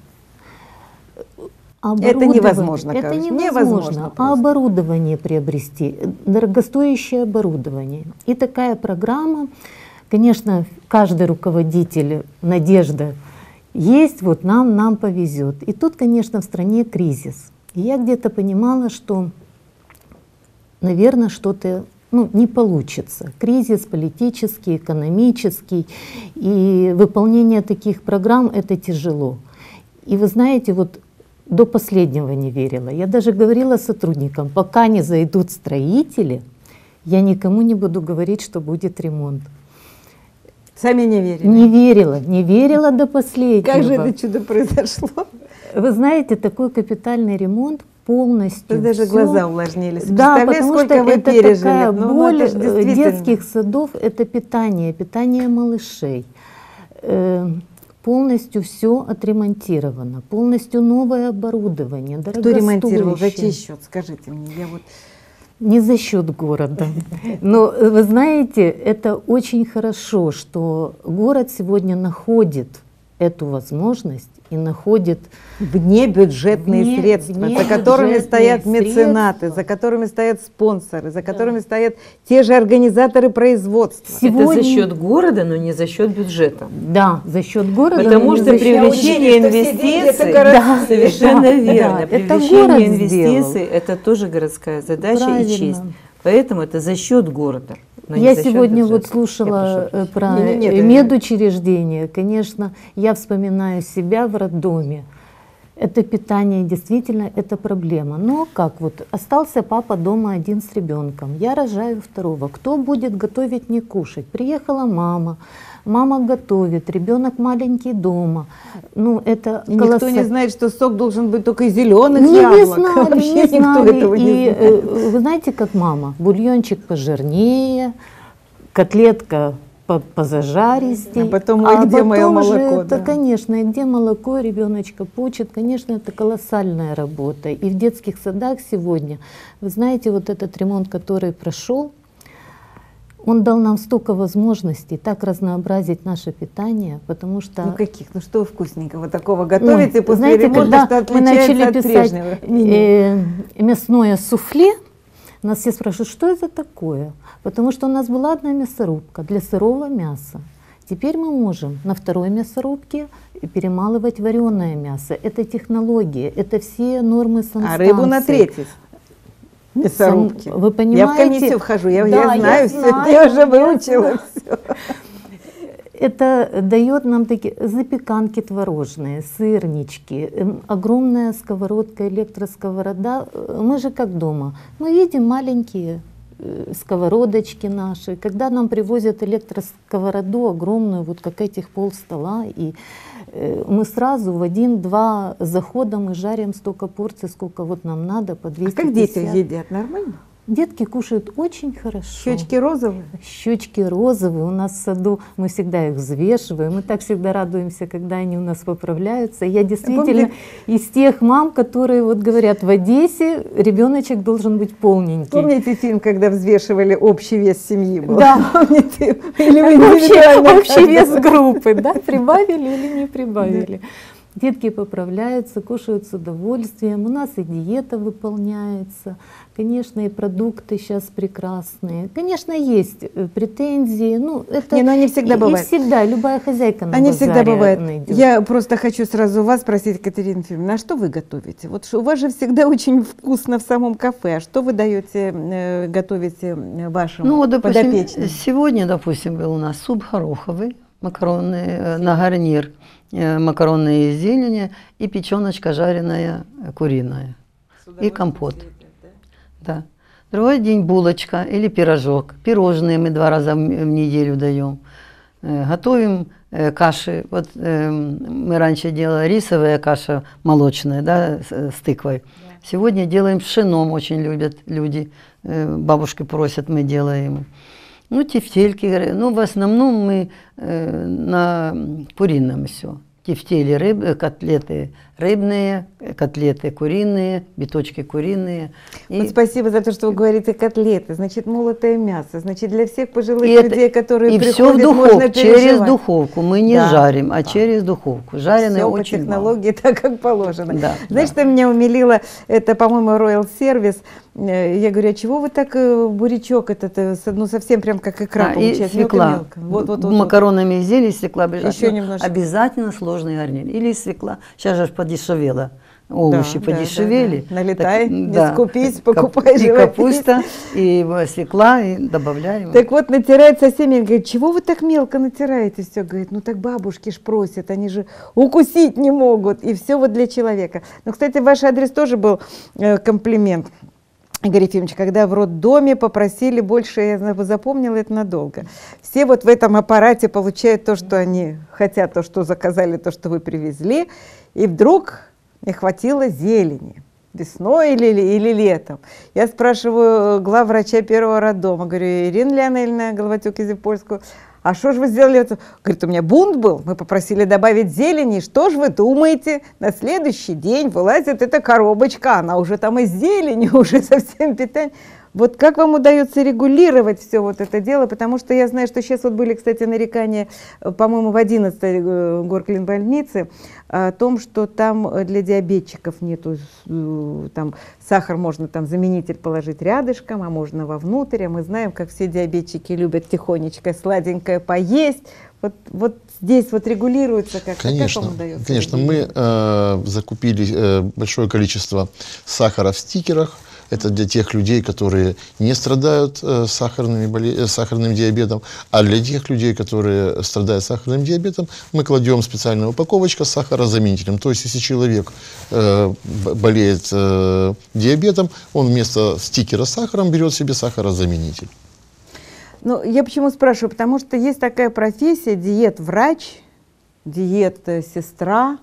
[SPEAKER 6] Оборудование-
[SPEAKER 1] невозможно,
[SPEAKER 6] Это
[SPEAKER 1] кажется.
[SPEAKER 6] невозможно.
[SPEAKER 1] Невозможно
[SPEAKER 6] а оборудование приобрести, дорогостоящее оборудование. И такая программа, конечно, каждый руководитель, надежда есть, вот нам, нам повезет. И тут, конечно, в стране кризис. И я где-то понимала, что, наверное, что-то ну, не получится. Кризис политический, экономический. И выполнение таких программ — это тяжело. И вы знаете, вот до последнего не верила. Я даже говорила сотрудникам, пока не зайдут строители, я никому не буду говорить, что будет ремонт.
[SPEAKER 1] Сами не верили.
[SPEAKER 6] Не верила, не верила до последнего.
[SPEAKER 1] Как же это чудо произошло?
[SPEAKER 6] Вы знаете, такой капитальный ремонт полностью.
[SPEAKER 1] Тут даже
[SPEAKER 6] всё-
[SPEAKER 1] глаза увлажнились.
[SPEAKER 6] Да, потому что
[SPEAKER 1] вы
[SPEAKER 6] это
[SPEAKER 1] пережили.
[SPEAKER 6] такая
[SPEAKER 1] Ну, ну,
[SPEAKER 6] боль
[SPEAKER 1] это
[SPEAKER 6] э, детских садов, это питание, питание малышей. Полностью все отремонтировано, полностью новое оборудование,
[SPEAKER 1] Кто ремонтировал? За чей счет? Скажите мне. Я вот...
[SPEAKER 6] Не за счет города. Но э, вы знаете, это очень хорошо, что город сегодня находит эту возможность и находит
[SPEAKER 1] Внебюджетные
[SPEAKER 6] Вне-
[SPEAKER 1] средства, за которыми стоят меценаты,
[SPEAKER 6] средства.
[SPEAKER 1] за которыми стоят спонсоры, за которыми стоят те же организаторы производства.
[SPEAKER 2] Это за
[SPEAKER 6] Сегодня-
[SPEAKER 2] счет города, но не за счет бюджета.
[SPEAKER 6] Да, за счет города.
[SPEAKER 2] Потому что привлечение
[SPEAKER 1] это
[SPEAKER 2] инвестиций,
[SPEAKER 1] город-
[SPEAKER 6] Да,
[SPEAKER 2] совершенно
[SPEAKER 6] да,
[SPEAKER 2] верно,
[SPEAKER 6] да, это
[SPEAKER 2] привлечение
[SPEAKER 6] город
[SPEAKER 2] инвестиций
[SPEAKER 6] сделал.
[SPEAKER 2] это тоже городская задача
[SPEAKER 6] Правильно.
[SPEAKER 2] и честь. Поэтому это за счет города. но не
[SPEAKER 6] Я сегодня вот слушала
[SPEAKER 2] Я
[SPEAKER 6] э, про
[SPEAKER 1] Не-не-не,
[SPEAKER 6] э,
[SPEAKER 1] это-
[SPEAKER 6] медучреждение. Конечно, я вспоминаю себя в роддоме. это питание, действительно, это проблема. Но как вот, остался папа дома один с ребенком, я рожаю второго. Кто будет готовить мне кушать? Приехала мама, мама готовит, ребенок маленький дома. Ну, это
[SPEAKER 1] И никто
[SPEAKER 6] колосса-
[SPEAKER 1] не знает, что сок должен быть только из зеленых
[SPEAKER 6] не, не
[SPEAKER 1] яблок.
[SPEAKER 6] знали,
[SPEAKER 1] Вообще
[SPEAKER 6] не
[SPEAKER 1] никто
[SPEAKER 6] знали.
[SPEAKER 1] этого не
[SPEAKER 6] И,
[SPEAKER 1] знает.
[SPEAKER 6] э, вы знаете, как мама, бульончик пожирнее, котлетка по позажаристей.
[SPEAKER 1] А потом, ой, где мое
[SPEAKER 6] потом же
[SPEAKER 1] молоко,
[SPEAKER 6] Это,
[SPEAKER 1] да.
[SPEAKER 6] конечно, и где молоко ребеночка почет, конечно, это колоссальная работа. И в детских садах сегодня, вы знаете, вот этот ремонт, который прошел, он дал нам столько возможностей так разнообразить наше питание, потому что...
[SPEAKER 1] Ну каких? Ну что вкусненького такого готовите
[SPEAKER 6] Ой,
[SPEAKER 1] после
[SPEAKER 6] знаете,
[SPEAKER 1] ремонта,
[SPEAKER 6] когда
[SPEAKER 1] что
[SPEAKER 6] мы начали
[SPEAKER 1] от
[SPEAKER 6] писать э, мясное суфле, нас все спрашивают, что это такое? Потому что у нас была одна мясорубка для сырого мяса. Теперь мы можем на второй мясорубке перемалывать вареное мясо. Это технологии, это все нормы
[SPEAKER 1] А
[SPEAKER 6] санстанции.
[SPEAKER 1] рыбу на третьей мясорубке.
[SPEAKER 6] Сам- вы
[SPEAKER 1] Я в
[SPEAKER 6] понимаете?
[SPEAKER 1] комиссию вхожу, я,
[SPEAKER 6] Да,
[SPEAKER 1] я знаю все,
[SPEAKER 6] знаю,
[SPEAKER 1] я уже
[SPEAKER 6] я
[SPEAKER 1] выучила
[SPEAKER 6] знаю.
[SPEAKER 1] все.
[SPEAKER 6] Это дает нам такие запеканки творожные, сырнички, эм, огромная сковородка, электросковорода. Мы же как дома. Мы видим маленькие э, сковородочки наши. Когда нам привозят электросковороду огромную, вот как этих пол стола, и мы сразу в один-два захода мы жарим столько порций, сколько вот нам надо, по
[SPEAKER 1] А
[SPEAKER 6] 250.
[SPEAKER 1] как дети едят? Нормально?
[SPEAKER 6] Детки кушают очень хорошо.
[SPEAKER 1] Щечки розовые?
[SPEAKER 6] Щечки розовые, у нас в саду мы всегда их взвешиваем, мы так всегда радуемся, когда они у нас поправляются. Я действительно
[SPEAKER 1] Помните-
[SPEAKER 6] из тех мам, которые вот говорят, в Одессе ребеночек должен быть полненький.
[SPEAKER 1] Помните фильм, когда взвешивали общий вес семьи? был?
[SPEAKER 6] Да.
[SPEAKER 1] Помните? Или вы
[SPEAKER 6] Общий, общий вес группы, да, прибавили или не прибавили. Детки поправляются, кушают с удовольствием. У нас и диета выполняется. Конечно, и продукты сейчас прекрасные. Конечно, есть э, претензии. Ну, это
[SPEAKER 1] Не, но они всегда
[SPEAKER 6] и- и
[SPEAKER 1] бывают.
[SPEAKER 6] всегда, любая хозяйка на
[SPEAKER 1] Они всегда бывают.
[SPEAKER 6] найдет.
[SPEAKER 1] Я просто хочу сразу вас спросить, Катерина Ефимовна, а что вы готовите? Вот у вас же всегда очень вкусно в самом кафе. А что вы даете, э, готовите э, вашим
[SPEAKER 5] Ну, вот, допустим,
[SPEAKER 1] подопечным?
[SPEAKER 5] сегодня, допустим, был у нас суп гороховый, макаронные э, на гарнир, макаронные из зелени и печеночка жареная э, куриная. И компот. Да. Другой день булочка или пирожок. Пирожные мы два раза в неделю даем. Э, Готовим э, каши. Вот э, мы раньше делали рисовая каша молочная, да, с, тыквой. Сегодня делаем с пшеном, очень любят люди. Э, Бабушки просят, мы делаем. Ну, тефтельки. Ну, в основном мы э, на курином все. Тефтели, рыб, э, котлеты рыбные, котлеты куриные, биточки куриные. И-
[SPEAKER 1] Вот спасибо за то, что вы говорите котлеты, значит, молотое мясо, значит, для всех пожилых
[SPEAKER 5] И это-
[SPEAKER 1] людей, которые
[SPEAKER 5] и все
[SPEAKER 1] приходят,
[SPEAKER 5] в духовку,
[SPEAKER 1] можно
[SPEAKER 5] через духовку. Мы не
[SPEAKER 1] Да.
[SPEAKER 5] жарим, а через духовку. Жареное
[SPEAKER 1] по
[SPEAKER 5] очень мало.
[SPEAKER 1] технологии, так как положено.
[SPEAKER 5] Да,
[SPEAKER 1] Знаешь,
[SPEAKER 5] да.
[SPEAKER 1] что меня умилило? Это, по-моему, Royal Service. Э, Я говорю, а чего вы так э, бурячок этот, э, ну, совсем прям как икра
[SPEAKER 5] А, и
[SPEAKER 1] получается,
[SPEAKER 5] свекла.
[SPEAKER 1] мелко-мелко. Вот, вот, вот, вот.
[SPEAKER 5] Макаронами изделий свекла обязательно.
[SPEAKER 1] Еще немножко.
[SPEAKER 5] Обязательно сложный гарнир. Или свекла. Сейчас же подешевело. Овощи
[SPEAKER 1] Да,
[SPEAKER 5] подешевели.
[SPEAKER 1] да, да. Налетай, не
[SPEAKER 5] да.
[SPEAKER 1] скупись, покупай
[SPEAKER 5] И капуста, и свекла, и добавляем.
[SPEAKER 1] Так вот, натирает со всеми, говорит, чего вы так мелко натираете все? Говорит, ну так бабушки ж просят, они же укусить не могут. И все вот для человека. Но, кстати, ваш адрес тоже был э, комплимент. Игорь Ефимович, когда в роддоме попросили больше, я запомнила это надолго. Все вот в этом аппарате получают то, что они хотят, то, что заказали, то, что вы привезли. И вдруг не хватило зелени. Весной или, или летом. Я спрашиваю главврача первого роддома, говорю, Ирина Леонельевна Головатюк из Польскую, а что же вы сделали? Говорит, у меня бунт был, мы попросили добавить зелени, что же вы думаете? На следующий день вылазит эта коробочка, она уже там из зелени, уже совсем питание. Вот как вам удается регулировать все вот это дело? Потому что я знаю, что сейчас вот были, кстати, нарекания, э, по-моему, в 11-й горклинбольнице о том, что там э, для диабетчиков нету, э, там сахар можно там заменитель положить рядышком, а можно вовнутрь. А мы знаем, как все диабетчики любят тихонечко сладенькое поесть. Вот, вот здесь вот регулируется как-то.
[SPEAKER 3] Конечно,
[SPEAKER 1] как удается?
[SPEAKER 3] конечно. Мы э, закупили э, большое количество сахара в стикерах. Это для тех людей, которые не страдают э, сахарными боле... э, сахарным диабетом, а для тех людей, которые страдают сахарным диабетом, мы кладем специальная упаковочка с сахарозаменителем. То есть, если человек э, болеет э, диабетом, он вместо стикера с сахаром берет себе сахарозаменитель.
[SPEAKER 1] Ну, я почему спрашиваю? Потому что есть такая профессия диет-врач, диет-сестра.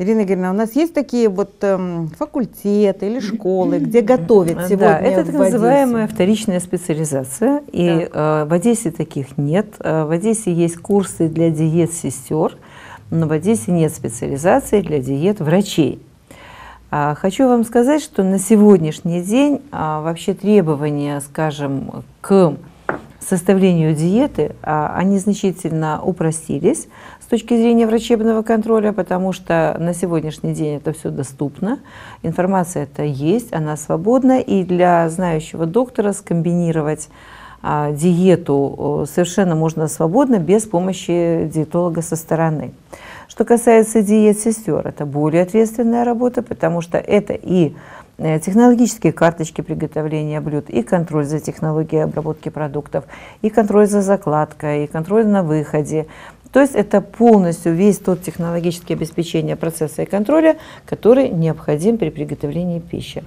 [SPEAKER 1] Ирина Игоревна, у нас есть такие вот эм, факультеты или школы, где готовят сегодня
[SPEAKER 2] Да, это так называемая вторичная специализация. И э, в Одессе таких нет. Э, В Одессе есть курсы для диет-сестер, но в Одессе нет специализации для диет-врачей. А, Хочу вам сказать, что на сегодняшний день а, вообще требования, скажем, к составлению диеты, а, они значительно упростились с точки зрения врачебного контроля, потому что на сегодняшний день это все доступно, информация это есть, она свободна, и для знающего доктора скомбинировать а, диету совершенно можно свободно, без помощи диетолога со стороны. Что касается диет-сестер, это более ответственная работа, потому что это и технологические карточки приготовления блюд, и контроль за технологией обработки продуктов, и контроль за закладкой, и контроль на выходе. То есть это полностью весь тот технологический обеспечение процесса и контроля, который необходим при приготовлении пищи.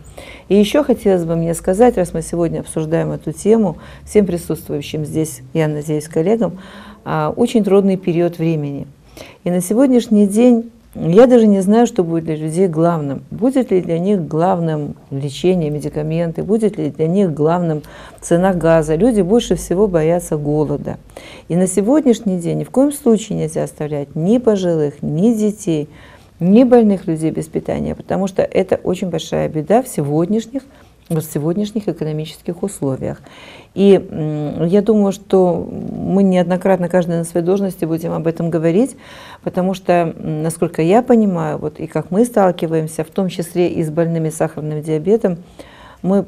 [SPEAKER 2] И еще хотелось бы мне сказать, раз мы сегодня обсуждаем эту тему, всем присутствующим здесь, я надеюсь, коллегам, а, очень трудный период времени. И на сегодняшний день я даже не знаю, что будет для людей главным. Будет ли для них главным лечение, медикаменты, будет ли для них главным цена газа. Люди больше всего боятся голода. И на сегодняшний день ни в коем случае нельзя оставлять ни пожилых, ни детей, ни больных людей без питания, потому что это очень большая беда в сегодняшних в сегодняшних экономических условиях. И я думаю, что мы неоднократно, каждый на своей должности, будем об этом говорить, потому что, насколько я понимаю, вот и как мы сталкиваемся, в том числе и с больными сахарным диабетом, мы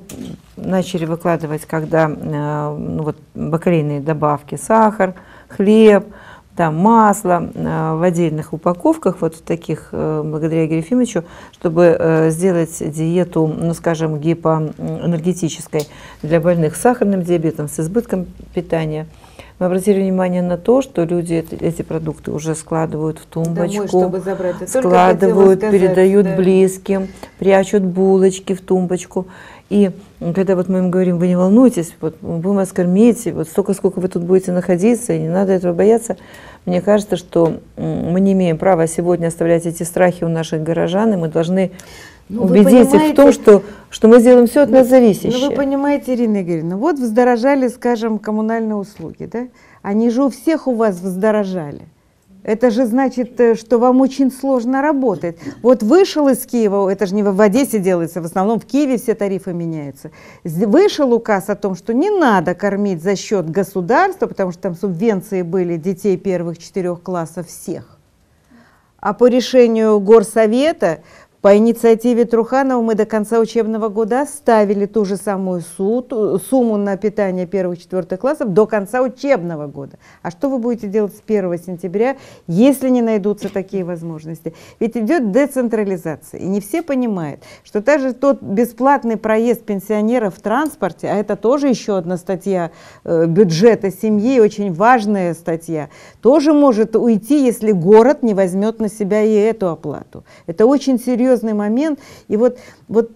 [SPEAKER 2] начали выкладывать, когда э, ну, вот, бакалейные добавки, сахар, хлеб, там масло э, в отдельных упаковках, вот в таких, э, благодаря Игорю Ефимовичу, чтобы э, сделать диету, ну, скажем, гипоэнергетической для больных с сахарным диабетом, с избытком питания. Мы обратили внимание на то, что люди эти, продукты уже складывают в тумбочку,
[SPEAKER 1] Домой, чтобы забрать.
[SPEAKER 2] Складывают,
[SPEAKER 1] сказать,
[SPEAKER 2] передают
[SPEAKER 1] да.
[SPEAKER 2] близким, прячут булочки в тумбочку. И когда вот мы им говорим, вы не волнуйтесь, вот мы будем вас кормить, и вот столько, сколько вы тут будете находиться, и не надо этого бояться, мне кажется, что мы не имеем права сегодня оставлять эти страхи у наших горожан, и мы должны
[SPEAKER 1] Ну,
[SPEAKER 2] убедить их в том, что, что мы сделаем все от нас
[SPEAKER 1] Ну,
[SPEAKER 2] зависящее.
[SPEAKER 1] вы понимаете, Ирина Игоревна, вот вздорожали, скажем, коммунальные услуги, да? Они же у всех у вас вздорожали. Это же значит, э, что вам очень сложно работать. Вот вышел из Киева, это же не в Одессе делается, в основном в Киеве все тарифы меняются. Вышел указ о том, что не надо кормить за счет государства, потому что там субвенции были детей первых четырех классов всех. А по решению Горсовета, по инициативе Труханова мы до конца учебного года оставили ту же самую сумму на питание первых-четвертых классов до конца учебного года. А что вы будете делать с 1 сентября, если не найдутся такие возможности? Ведь идет децентрализация, и не все понимают, что даже тот бесплатный проезд пенсионеров в транспорте, а это тоже еще одна статья э, бюджета семьи, очень важная статья, тоже может уйти, если город не возьмет на себя и эту оплату. Это очень серьезный момент. И вот, вот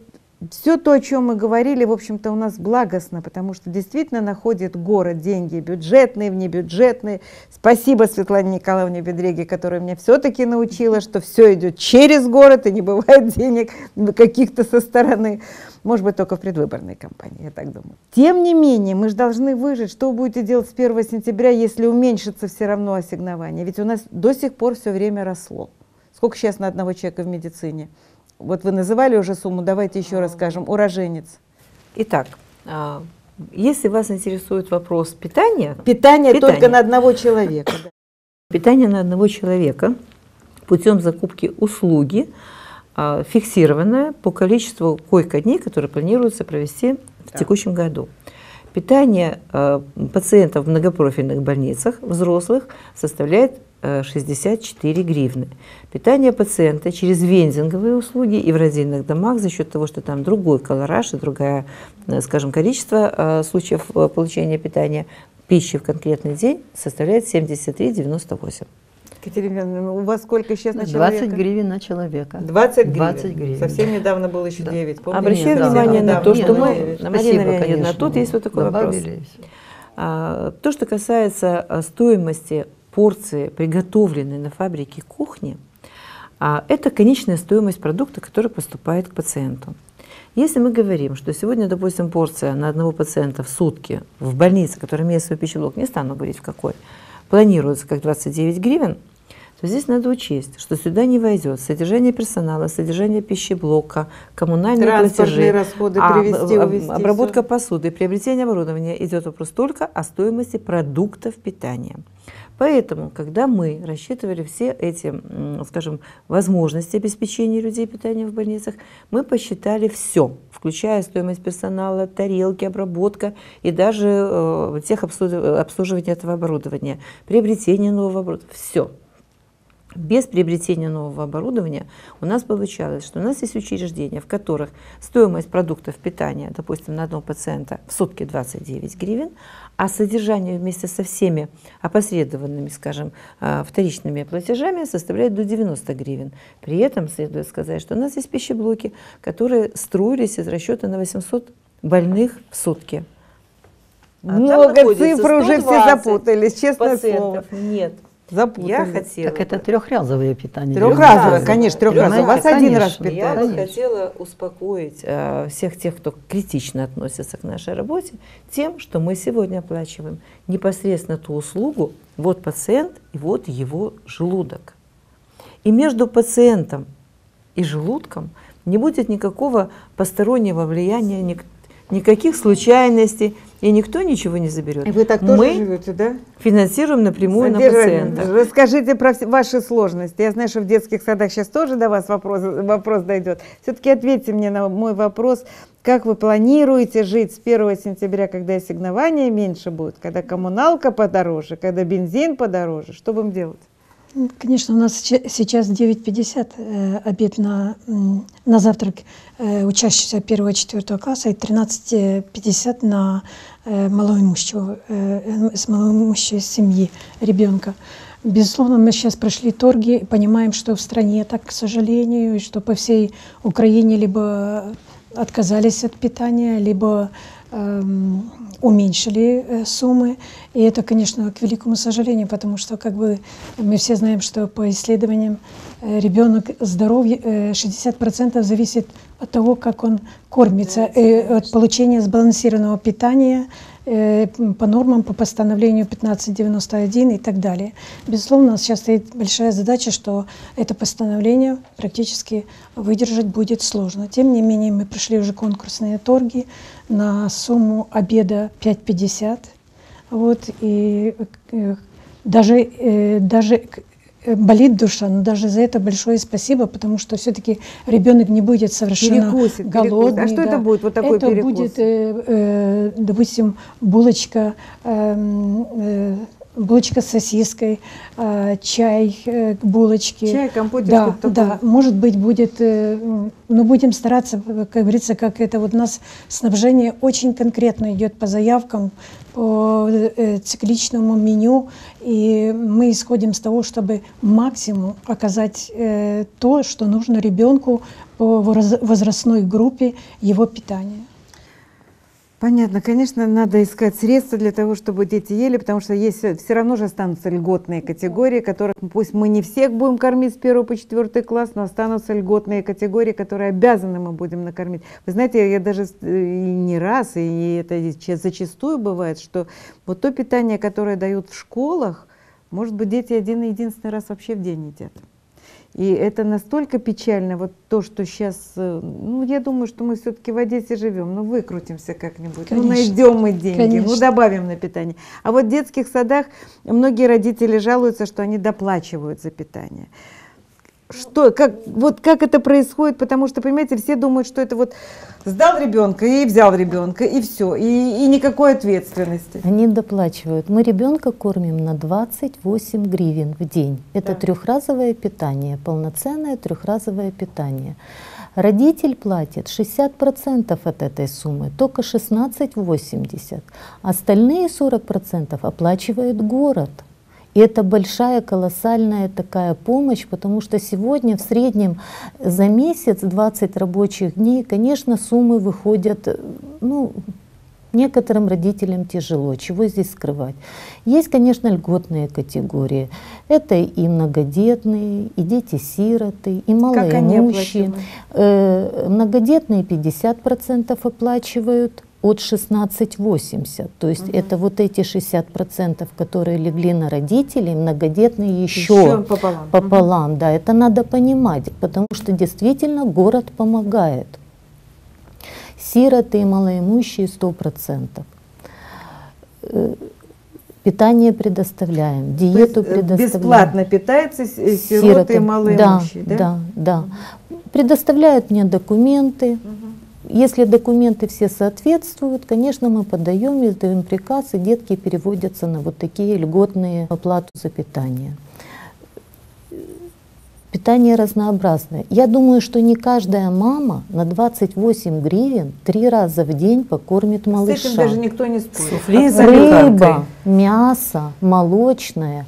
[SPEAKER 1] все то, о чем мы говорили, в общем-то, у нас благостно, потому что действительно находит город деньги бюджетные, внебюджетные. Спасибо Светлане Николаевне Бедреге, которая меня все-таки научила, что все идет через город и не бывает денег каких-то со стороны. Может быть, только в предвыборной кампании, я так думаю. Тем не менее, мы же должны выжить. Что будете делать с 1 сентября, если уменьшится все равно ассигнование? Ведь у нас до сих пор все время росло. Сколько сейчас на одного человека в медицине? Вот вы называли уже сумму, давайте еще раз скажем. Уроженец.
[SPEAKER 2] Итак, а, если вас интересует вопрос питания,
[SPEAKER 1] Питание,
[SPEAKER 2] Питание.
[SPEAKER 1] только на одного человека. да.
[SPEAKER 2] Питание на одного человека путем закупки услуги а, фиксированное по количеству койко-дней, которые планируется провести в
[SPEAKER 1] Так.
[SPEAKER 2] текущем году. Питание а, пациентов в многопрофильных больницах, взрослых, составляет 64 гривны. Питание пациента через вендинговые услуги и в родильных домах за счет того, что там другой колораж и другое, э, скажем, количество э, случаев э, получения питания пищи в конкретный день составляет 73,98.
[SPEAKER 1] Катерина, Ивановна, у вас сколько сейчас на
[SPEAKER 5] 20
[SPEAKER 1] человека?
[SPEAKER 5] гривен на человека.
[SPEAKER 1] 20 гривен.
[SPEAKER 5] 20 гривен.
[SPEAKER 1] Совсем недавно было еще
[SPEAKER 5] Да.
[SPEAKER 1] 9. помните?
[SPEAKER 2] Обращаю
[SPEAKER 5] да,
[SPEAKER 2] внимание
[SPEAKER 5] да,
[SPEAKER 2] на
[SPEAKER 5] да.
[SPEAKER 2] то, что
[SPEAKER 5] ну,
[SPEAKER 2] мы,
[SPEAKER 5] спасибо,
[SPEAKER 2] Марина Леонидовна,
[SPEAKER 5] конечно.
[SPEAKER 2] тут есть вот такой вопрос.
[SPEAKER 5] Добавили.
[SPEAKER 2] А, То, что касается стоимости порции, приготовленной на фабрике кухни, а, это конечная стоимость продукта, который поступает к пациенту. Если мы говорим, что сегодня, допустим, порция на одного пациента в сутки в больнице, которая имеет свой пищеблок, не стану говорить в какой, планируется как 29 гривен, то здесь надо учесть, что сюда не войдет содержание персонала, содержание пищеблока, коммунальные платежи,
[SPEAKER 1] расходы
[SPEAKER 2] а,
[SPEAKER 1] привезти, увезти,
[SPEAKER 2] обработка
[SPEAKER 1] всё.
[SPEAKER 2] посуды, приобретение оборудования. Идет вопрос только о стоимости продуктов питания. Поэтому, когда мы рассчитывали все эти, скажем, возможности обеспечения людей питанием в больницах, мы посчитали все, включая стоимость персонала, тарелки, обработка и даже э, тех обслужив- обслуживания этого оборудования, приобретение нового оборудования, все. Без приобретения нового оборудования у нас получалось, что у нас есть учреждения, в которых стоимость продуктов питания, допустим, на одного пациента в сутки 29 гривен, а содержание вместе со всеми опосредованными, скажем, а, вторичными платежами составляет до 90 гривен. При этом следует сказать, что у нас есть пищеблоки, которые строились из расчета на 800 больных в сутки. А
[SPEAKER 1] Много цифр уже все
[SPEAKER 2] 120
[SPEAKER 1] запутались, честное
[SPEAKER 2] пациентов.
[SPEAKER 1] слово.
[SPEAKER 2] Нет.
[SPEAKER 1] Запутались.
[SPEAKER 2] Я хотела
[SPEAKER 5] Так это трехразовое питание.
[SPEAKER 1] Трехразовое, конечно, трехразовое. Вас
[SPEAKER 5] Понимаете,
[SPEAKER 1] один раз
[SPEAKER 5] конечно.
[SPEAKER 2] Я бы.
[SPEAKER 5] Конечно.
[SPEAKER 2] хотела успокоить э, всех тех, кто критично относится к нашей работе, тем, что мы сегодня оплачиваем непосредственно ту услугу, вот пациент и вот его желудок. И между пациентом и желудком не будет никакого постороннего влияния, ник- никаких случайностей, и никто ничего не заберет.
[SPEAKER 1] И вы так тоже
[SPEAKER 2] мы
[SPEAKER 1] живете, да?
[SPEAKER 2] финансируем напрямую на
[SPEAKER 1] Надежда
[SPEAKER 2] пациента.
[SPEAKER 1] Ивановна, Расскажите про ваши сложности. Я знаю, что в детских садах сейчас тоже до вас вопрос, вопрос дойдет. Все-таки ответьте мне на мой вопрос. Как вы планируете жить с 1 сентября, когда ассигнования меньше будет, когда коммуналка подороже, когда бензин подороже? Что будем делать?
[SPEAKER 4] Конечно, у нас сейчас 9.50 э, обед на, на завтрак э, учащихся 1-4 класса и 13.50 на э, малоимущего, с малоимущей семьи ребенка. Безусловно, мы сейчас прошли торги понимаем, что в стране так, к сожалению, и что по всей Украине либо отказались от питания, либо эм, уменьшили э, суммы. И это, конечно, к великому сожалению, потому что как бы мы все знаем, что по исследованиям э, ребенок здоровье э, 60% зависит от того, как он кормится, э, от получения сбалансированного питания э, по нормам, по постановлению 1591 и так далее. Безусловно, у нас сейчас стоит большая задача, что это постановление практически выдержать будет сложно. Тем не менее, мы прошли уже конкурсные торги на сумму обеда 5,50. Вот, и э, даже, э, даже э, болит душа, но даже за это большое спасибо, потому что все-таки ребенок не будет совершенно
[SPEAKER 1] Перекусит, перекусит. А
[SPEAKER 4] голодный.
[SPEAKER 1] что это
[SPEAKER 4] да.
[SPEAKER 1] будет, вот такой
[SPEAKER 4] Это
[SPEAKER 1] перекус?
[SPEAKER 4] будет, э, э, допустим, булочка, эм, э, булочка с сосиской, э, чай э, к булочке.
[SPEAKER 1] Чай, компотик,
[SPEAKER 4] Да,
[SPEAKER 1] что-то
[SPEAKER 4] да,
[SPEAKER 1] такое.
[SPEAKER 4] может быть, будет, э, м, ну, будем стараться, как говорится, как это вот у нас снабжение очень конкретно идет по заявкам, по э, цикличному меню, и мы исходим с того, чтобы максимум оказать то, что нужно ребенку по воз- возрастной группе его питания.
[SPEAKER 1] Понятно, конечно, надо искать средства для того, чтобы дети ели, потому что есть все равно же останутся льготные категории, которых пусть мы не всех будем кормить с 1 по 4 класс, но останутся льготные категории, которые обязаны мы будем накормить. Вы знаете, я даже э, и не раз, и это зачастую бывает, что вот то питание, которое дают в школах, может быть, дети один и единственный раз вообще в день едят. И это настолько печально, вот то, что сейчас, ну, я думаю, что мы все-таки в Одессе живем, ну, выкрутимся как-нибудь, ну, найдем мы деньги, ну,
[SPEAKER 4] Конечно.
[SPEAKER 1] добавим на питание. А вот в детских садах многие родители жалуются, что они доплачивают за питание. Что, как, вот как это происходит, потому что, понимаете, все думают, что это вот сдал ребенка и взял ребенка, и все, и, и никакой ответственности.
[SPEAKER 6] Они доплачивают. Мы ребенка кормим на 28 гривен в день. Это
[SPEAKER 1] Да.
[SPEAKER 6] трехразовое питание, полноценное трехразовое питание. Родитель платит 60% от этой суммы, только 16,80. Остальные 40% оплачивает город. И это большая, колоссальная такая помощь, потому что сегодня в среднем за месяц 20 рабочих дней, конечно, суммы выходят, ну, Некоторым родителям тяжело, чего здесь скрывать. Есть, конечно, льготные категории. Это и многодетные, и дети-сироты, и малоимущие. Э, Многодетные 50% оплачивают от 16,80. То есть это вот эти 60%, которые легли на родителей, многодетные еще,
[SPEAKER 1] Еще пополам.
[SPEAKER 6] пополам. Да, это надо понимать, потому что действительно город помогает. Сироты и малоимущие 100%. Э, Питание предоставляем,
[SPEAKER 1] То есть,
[SPEAKER 6] диету
[SPEAKER 1] э,
[SPEAKER 6] предоставляем.
[SPEAKER 1] Бесплатно питаются с- э, сироты,
[SPEAKER 6] Сироты.
[SPEAKER 1] и малоимущие, да?
[SPEAKER 6] Да, да, да. Предоставляют мне документы. Если документы все соответствуют, конечно, мы подаем, издаем приказ, и детки переводятся на вот такие льготные оплату за питание. Питание разнообразное. Я думаю, что не каждая мама на 28 гривен три раза в день покормит
[SPEAKER 1] С
[SPEAKER 6] малыша.
[SPEAKER 1] этим даже никто не спорит.
[SPEAKER 2] Суфле с
[SPEAKER 6] Рыба, мясо, молочное,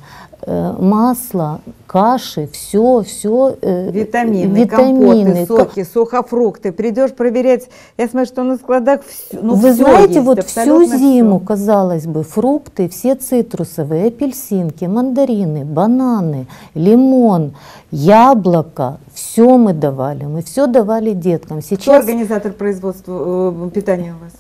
[SPEAKER 6] масло, каши, все, все.
[SPEAKER 1] Витамины, компоты, соки, сухофрукты. Придешь проверять, я смотрю, что на складах всё, ну,
[SPEAKER 6] Вы
[SPEAKER 1] всё
[SPEAKER 6] знаете,
[SPEAKER 1] есть,
[SPEAKER 6] вот всю зиму,
[SPEAKER 1] всё.
[SPEAKER 6] казалось бы, фрукты, все цитрусовые, апельсинки, мандарины, бананы, лимон, яблоко, все мы давали, мы все давали деткам.
[SPEAKER 1] Кто
[SPEAKER 6] Сейчас
[SPEAKER 1] организатор производства э, питания у вас?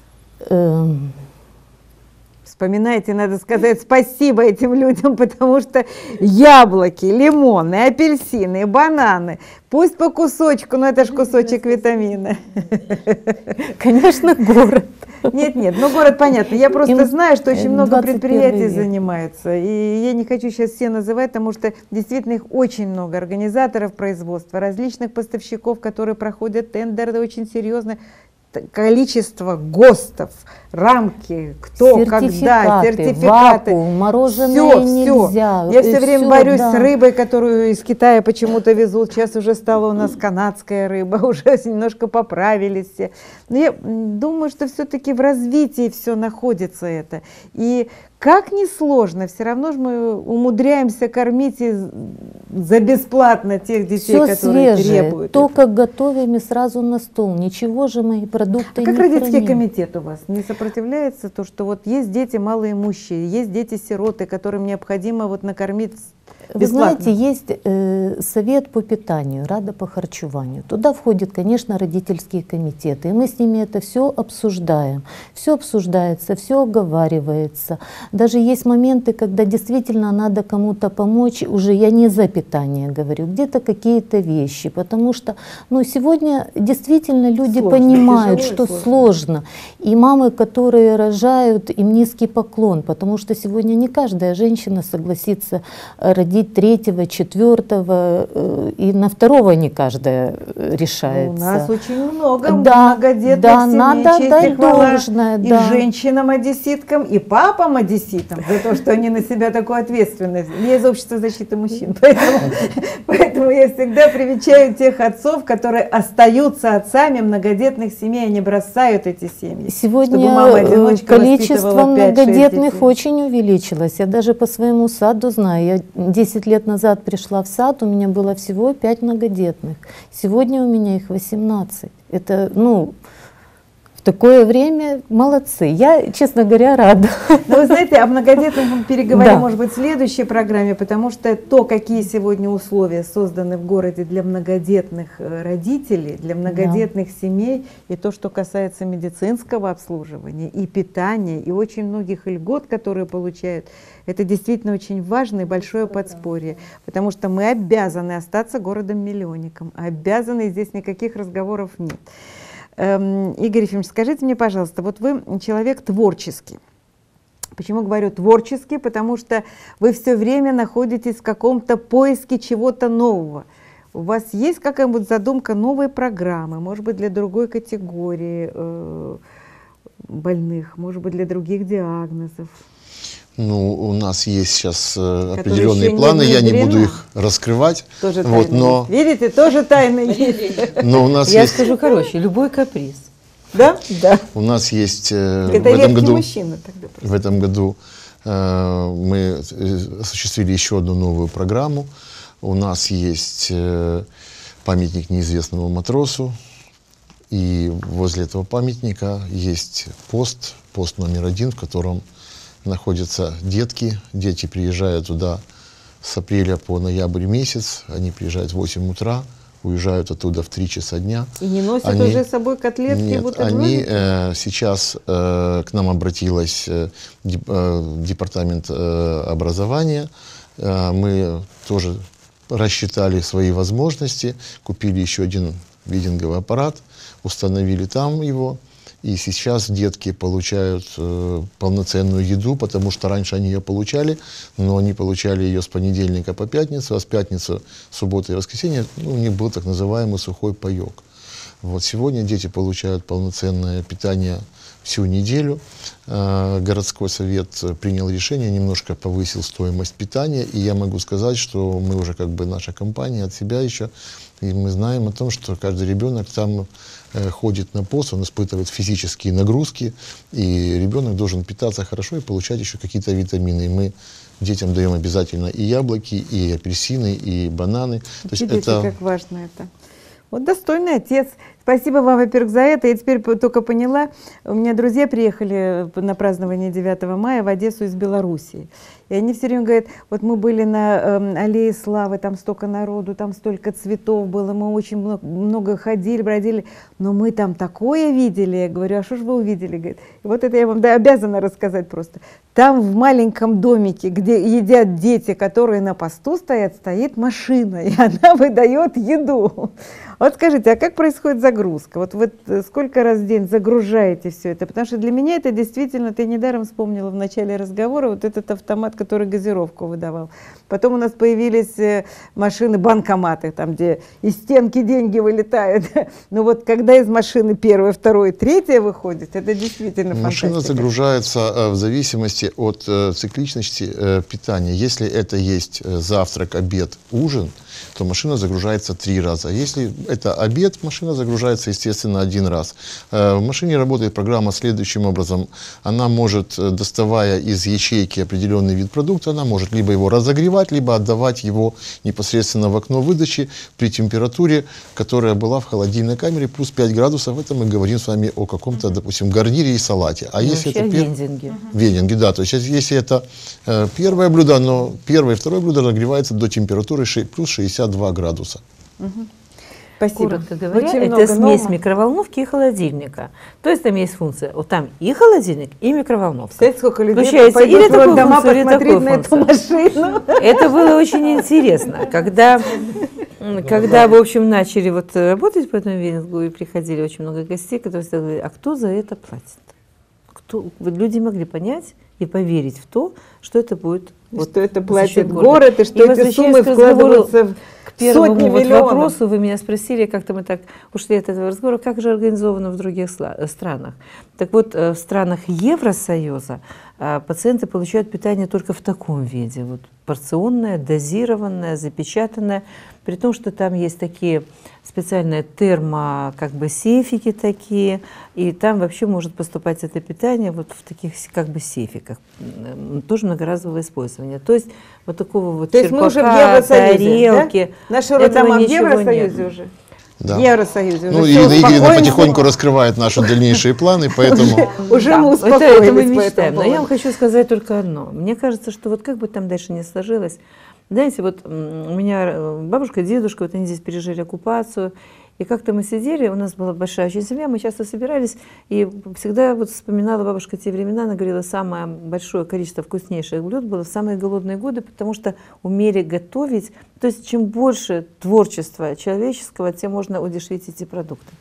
[SPEAKER 1] Вспоминайте, надо сказать спасибо этим людям, потому что яблоки, лимоны, апельсины, бананы, пусть по кусочку, но это ж кусочек витамина.
[SPEAKER 6] конечно, город.
[SPEAKER 1] Нет, нет, ну город понятно. Я просто
[SPEAKER 6] Им,
[SPEAKER 1] знаю, что очень много
[SPEAKER 6] 21
[SPEAKER 1] предприятий
[SPEAKER 6] век.
[SPEAKER 1] занимаются. И я не хочу сейчас все называть, потому что действительно их очень много. Организаторов производства, различных поставщиков, которые проходят тендеры очень серьезно. Количество ГОСТов, рамки, кто, когда,
[SPEAKER 6] Сертификаты,
[SPEAKER 1] сертификаты.
[SPEAKER 6] вакуум, мороженое
[SPEAKER 1] всё.
[SPEAKER 6] нельзя,
[SPEAKER 1] Я
[SPEAKER 6] э,
[SPEAKER 1] все время
[SPEAKER 6] всё,
[SPEAKER 1] борюсь
[SPEAKER 6] да.
[SPEAKER 1] с рыбой, которую из Китая почему-то везут. Сейчас уже стала у нас канадская рыба, уже немножко поправились все. Но я думаю, что все-таки в развитии все находится это. И как ни сложно, все равно же мы умудряемся кормить за бесплатно тех детей,
[SPEAKER 6] Все
[SPEAKER 1] которые
[SPEAKER 6] свежее,
[SPEAKER 1] требуют.
[SPEAKER 6] то,
[SPEAKER 1] этого.
[SPEAKER 6] как готовим и сразу на стол. Ничего же мы и продукты
[SPEAKER 1] А как
[SPEAKER 6] не
[SPEAKER 1] родительский
[SPEAKER 6] храним.
[SPEAKER 1] комитет у вас не сопротивляется то, что вот есть дети малоимущие, есть дети-сироты, которым необходимо вот накормить
[SPEAKER 6] Вы
[SPEAKER 1] бесплатно?
[SPEAKER 6] знаете, есть э, совет по питанию, рада по харчеванию. Туда входят, конечно, родительские комитеты. И мы с ними это все обсуждаем. Все обсуждается, все оговаривается. Даже есть моменты, когда действительно надо кому-то помочь. Уже я не за питание говорю, где-то какие-то вещи. Потому что ну, сегодня действительно люди
[SPEAKER 1] Сложно,
[SPEAKER 6] понимают,
[SPEAKER 1] тяжело
[SPEAKER 6] что
[SPEAKER 1] сложно.
[SPEAKER 6] сложно. И мамы, которые рожают, им низкий поклон, потому что сегодня не каждая женщина согласится э, родить третьего, четвертого, э, и на второго не каждая э, решается.
[SPEAKER 1] У нас очень много
[SPEAKER 6] Да,
[SPEAKER 1] многодетных
[SPEAKER 6] да,
[SPEAKER 1] семей,
[SPEAKER 6] надо
[SPEAKER 1] честь хвала
[SPEAKER 6] должное,
[SPEAKER 1] и
[SPEAKER 6] да.
[SPEAKER 1] женщинам-одесситкам, и папам-одесситам за то, что они на себя такую ответственность. Я из общества защиты мужчин, поэтому, поэтому я всегда привечаю тех отцов, которые остаются отцами многодетных семей, они бросают эти семьи.
[SPEAKER 6] Сегодня э, количество
[SPEAKER 1] воспитывала 5-6
[SPEAKER 6] многодетных очень увеличилось. Я даже по своему саду знаю. Я 10 лет назад пришла в сад, у меня было всего 5 многодетных. Сегодня у меня их 18. Это, ну, такое время молодцы. Я, честно говоря, рада.
[SPEAKER 1] Но вы знаете, о многодетных мы переговорим,
[SPEAKER 6] Да.
[SPEAKER 1] может быть, в следующей программе, потому что то, какие сегодня условия созданы в городе для многодетных э, родителей, для многодетных семей, и то, что касается медицинского обслуживания, и питания, и очень многих льгот, которые получают, это действительно очень важное и большое подспорье, потому что мы обязаны остаться городом-миллионником, обязаны, здесь никаких разговоров нет. Эм, Игорь Ефимович, скажите мне, пожалуйста, вот вы человек творческий. Почему говорю творческий? Потому что вы все время находитесь в каком-то поиске чего-то нового. у вас есть какая-нибудь задумка новой программы, может быть, для другой категории э, больных, может быть, для других диагнозов?
[SPEAKER 3] Ну, у нас есть сейчас э, определенные
[SPEAKER 1] не
[SPEAKER 3] планы, я не буду их раскрывать.
[SPEAKER 1] Тоже
[SPEAKER 3] вот,
[SPEAKER 1] тайны
[SPEAKER 3] но,
[SPEAKER 1] есть. Видите, тоже тайны есть.
[SPEAKER 3] но у нас
[SPEAKER 2] Я
[SPEAKER 3] есть,
[SPEAKER 2] скажу короче, любой каприз.
[SPEAKER 1] Да? Да.
[SPEAKER 3] у нас есть э, в
[SPEAKER 1] Это
[SPEAKER 3] этом
[SPEAKER 1] редкий
[SPEAKER 3] году
[SPEAKER 1] мужчина тогда.
[SPEAKER 3] В этом году э, мы осуществили еще одну новую программу. У нас есть э, памятник неизвестному матросу. И возле этого памятника есть пост, пост номер один, в котором находятся детки. Дети приезжают туда с апреля по ноябрь месяц. Они приезжают в 8 утра, уезжают оттуда в 3 часа дня.
[SPEAKER 1] И не носят
[SPEAKER 3] Они-
[SPEAKER 1] уже с собой котлетки
[SPEAKER 3] Нет,
[SPEAKER 1] бутерброды?
[SPEAKER 3] они э, сейчас э, к нам обратилась э, э, департамент э, образования. Э, мы тоже рассчитали свои возможности, купили еще один видинговый аппарат, установили там его. И сейчас детки получают э, полноценную еду, потому что раньше они ее получали, но они получали ее с понедельника по пятницу, а с пятницы, субботы и воскресенье ну, у них был так называемый сухой паек. Вот сегодня дети получают полноценное питание всю неделю. Э, Городской совет принял решение, немножко повысил стоимость питания, и я могу сказать, что мы уже как бы наша компания от себя еще, и мы знаем о том, что каждый ребенок там ходит на пост, он испытывает физические нагрузки, и ребенок должен питаться хорошо и получать еще какие-то витамины. И мы детям даем обязательно и яблоки, и апельсины, и бананы. То есть
[SPEAKER 1] Видите,
[SPEAKER 3] это
[SPEAKER 1] как важно это. Вот достойный отец. Спасибо вам, во-первых, за это. Я теперь только поняла. У меня друзья приехали на празднование 9 мая в Одессу из Белоруссии. И они все время говорят, вот мы были на эм, аллее славы, там столько народу, там столько цветов было, мы очень много, много ходили, бродили, но мы там такое видели. Я говорю, а что же вы увидели? Говорит, вот это я вам да, обязана рассказать просто. Там в маленьком домике, где едят дети, которые на посту стоят, стоит машина, и она выдает еду. Вот скажите, а как происходит загрузка? Вот вы э, сколько раз в день загружаете все это? Потому что для меня это действительно, ты недаром вспомнила в начале разговора, вот этот автомат, который газировку выдавал. Потом у нас появились э, машины, банкоматы, там, где из стенки деньги вылетают. Но вот когда из машины первая, вторая, третья выходит, это действительно
[SPEAKER 3] Машина
[SPEAKER 1] фантастика.
[SPEAKER 3] загружается э, в зависимости от э, цикличности питания. Если это есть завтрак, обед, ужин, то машина загружается три раза. Если это обед, машина загружается, естественно, один раз. Э, В машине работает программа следующим образом. Она может, э, доставая из ячейки определенный вид продукта, она может либо его разогревать, либо отдавать его непосредственно в окно выдачи при температуре, которая была в холодильной камере, плюс 5 градусов. Это мы говорим с вами о каком-то, допустим, гарнире и салате. А если
[SPEAKER 2] Вообще
[SPEAKER 3] это пер-
[SPEAKER 2] вендинги.
[SPEAKER 3] Вендинги, да. То есть если- если это э, первое блюдо, но первое и второе блюдо нагревается до температуры ши- плюс 62 градуса.
[SPEAKER 1] Спасибо.
[SPEAKER 2] Коротко говоря,
[SPEAKER 1] Очень
[SPEAKER 2] это
[SPEAKER 1] много
[SPEAKER 2] смесь
[SPEAKER 1] нового.
[SPEAKER 2] микроволновки и холодильника. То есть там есть функция, вот там и холодильник, и микроволновка.
[SPEAKER 1] Представляете, сколько людей
[SPEAKER 2] Включается или такую
[SPEAKER 1] роддома
[SPEAKER 2] функцию, или такую
[SPEAKER 1] на эту машину.
[SPEAKER 2] Это было очень интересно, когда, м, когда в общем, начали вот работать по этому вендингу, и приходили очень много гостей, которые всегда говорили, а кто за это платит? Кто? Люди могли понять и поверить в то, что это будет вот
[SPEAKER 1] что это платит город, и что эти
[SPEAKER 2] возвращаясь
[SPEAKER 1] суммы вкладываются в
[SPEAKER 2] к первому
[SPEAKER 1] сотни
[SPEAKER 2] вот
[SPEAKER 1] миллионов.
[SPEAKER 2] вопросу вы меня спросили, как-то мы так ушли от этого разговора, как же организовано в других э, странах. Так вот, э, в странах Евросоюза э, пациенты получают питание только в таком виде, вот порционное, дозированное, запечатанное, при том, что там есть такие специальные термо, как бы сейфики такие, и там вообще может поступать это питание вот в таких как бы сейфиках, тоже многоразового использования. То есть вот такого вот
[SPEAKER 1] То есть мы уже в
[SPEAKER 2] черпака,
[SPEAKER 1] Евросоюзе,
[SPEAKER 2] тарелки.
[SPEAKER 1] да? Наши
[SPEAKER 2] Этого
[SPEAKER 1] роддома в Евросоюзе
[SPEAKER 2] нет.
[SPEAKER 1] уже.
[SPEAKER 3] Да.
[SPEAKER 1] Евросоюзе
[SPEAKER 3] Ну. Ирина Игоревна потихоньку раскрывает наши дальнейшие планы, поэтому...
[SPEAKER 1] Уже мы
[SPEAKER 2] это, это мы
[SPEAKER 1] успокоились
[SPEAKER 2] мечтаем. Но я вам хочу сказать только одно. Мне кажется, что вот как бы там дальше не сложилось, знаете, вот у меня э, бабушка, дедушка, вот они здесь пережили оккупацию, и как-то мы сидели, у нас была большая очень семья, мы часто собирались, и всегда вот вспоминала бабушка те времена, она говорила, самое большое количество вкуснейших блюд было в самые голодные годы, потому что умели готовить. То есть чем больше творчества человеческого, тем можно удешевить эти продукты.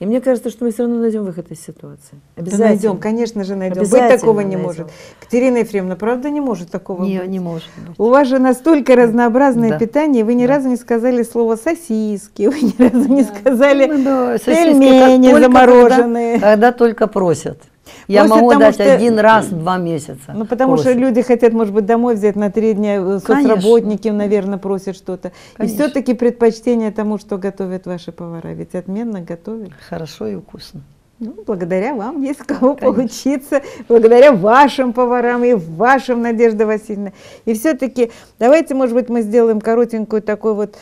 [SPEAKER 2] И мне кажется, что мы все равно найдем выход из ситуации.
[SPEAKER 1] Да
[SPEAKER 2] Обязательно.
[SPEAKER 1] найдем, конечно же найдем. Быть такого не
[SPEAKER 2] найдем.
[SPEAKER 1] может. Катерина Ефремовна, правда не может такого
[SPEAKER 5] Не,
[SPEAKER 1] быть?
[SPEAKER 5] не может быть.
[SPEAKER 1] У вас же настолько разнообразное
[SPEAKER 5] Да.
[SPEAKER 1] питание, вы ни разу не сказали слово сосиски, вы ни разу не
[SPEAKER 5] Ну,
[SPEAKER 1] сказали
[SPEAKER 5] да, сосиски как
[SPEAKER 1] пельмени замороженные.
[SPEAKER 5] Когда, когда только просят. Я
[SPEAKER 1] Просят,
[SPEAKER 5] могу дать
[SPEAKER 1] что-
[SPEAKER 5] один раз в два месяца.
[SPEAKER 1] Ну, потому что
[SPEAKER 5] Просят.
[SPEAKER 1] люди хотят, может быть, домой взять на три дня, э,
[SPEAKER 5] Конечно.
[SPEAKER 1] соцработники, наверное, просят что-то. И
[SPEAKER 5] Конечно.
[SPEAKER 1] все-таки предпочтение тому, что готовят ваши повара. Ведь отменно готовят.
[SPEAKER 5] Хорошо и вкусно.
[SPEAKER 1] Ну, благодаря вам есть кого
[SPEAKER 5] Конечно.
[SPEAKER 1] поучиться, благодаря вашим поварам и вашим, Надежда Васильевна. И все-таки давайте, может быть, мы сделаем коротенькую такую вот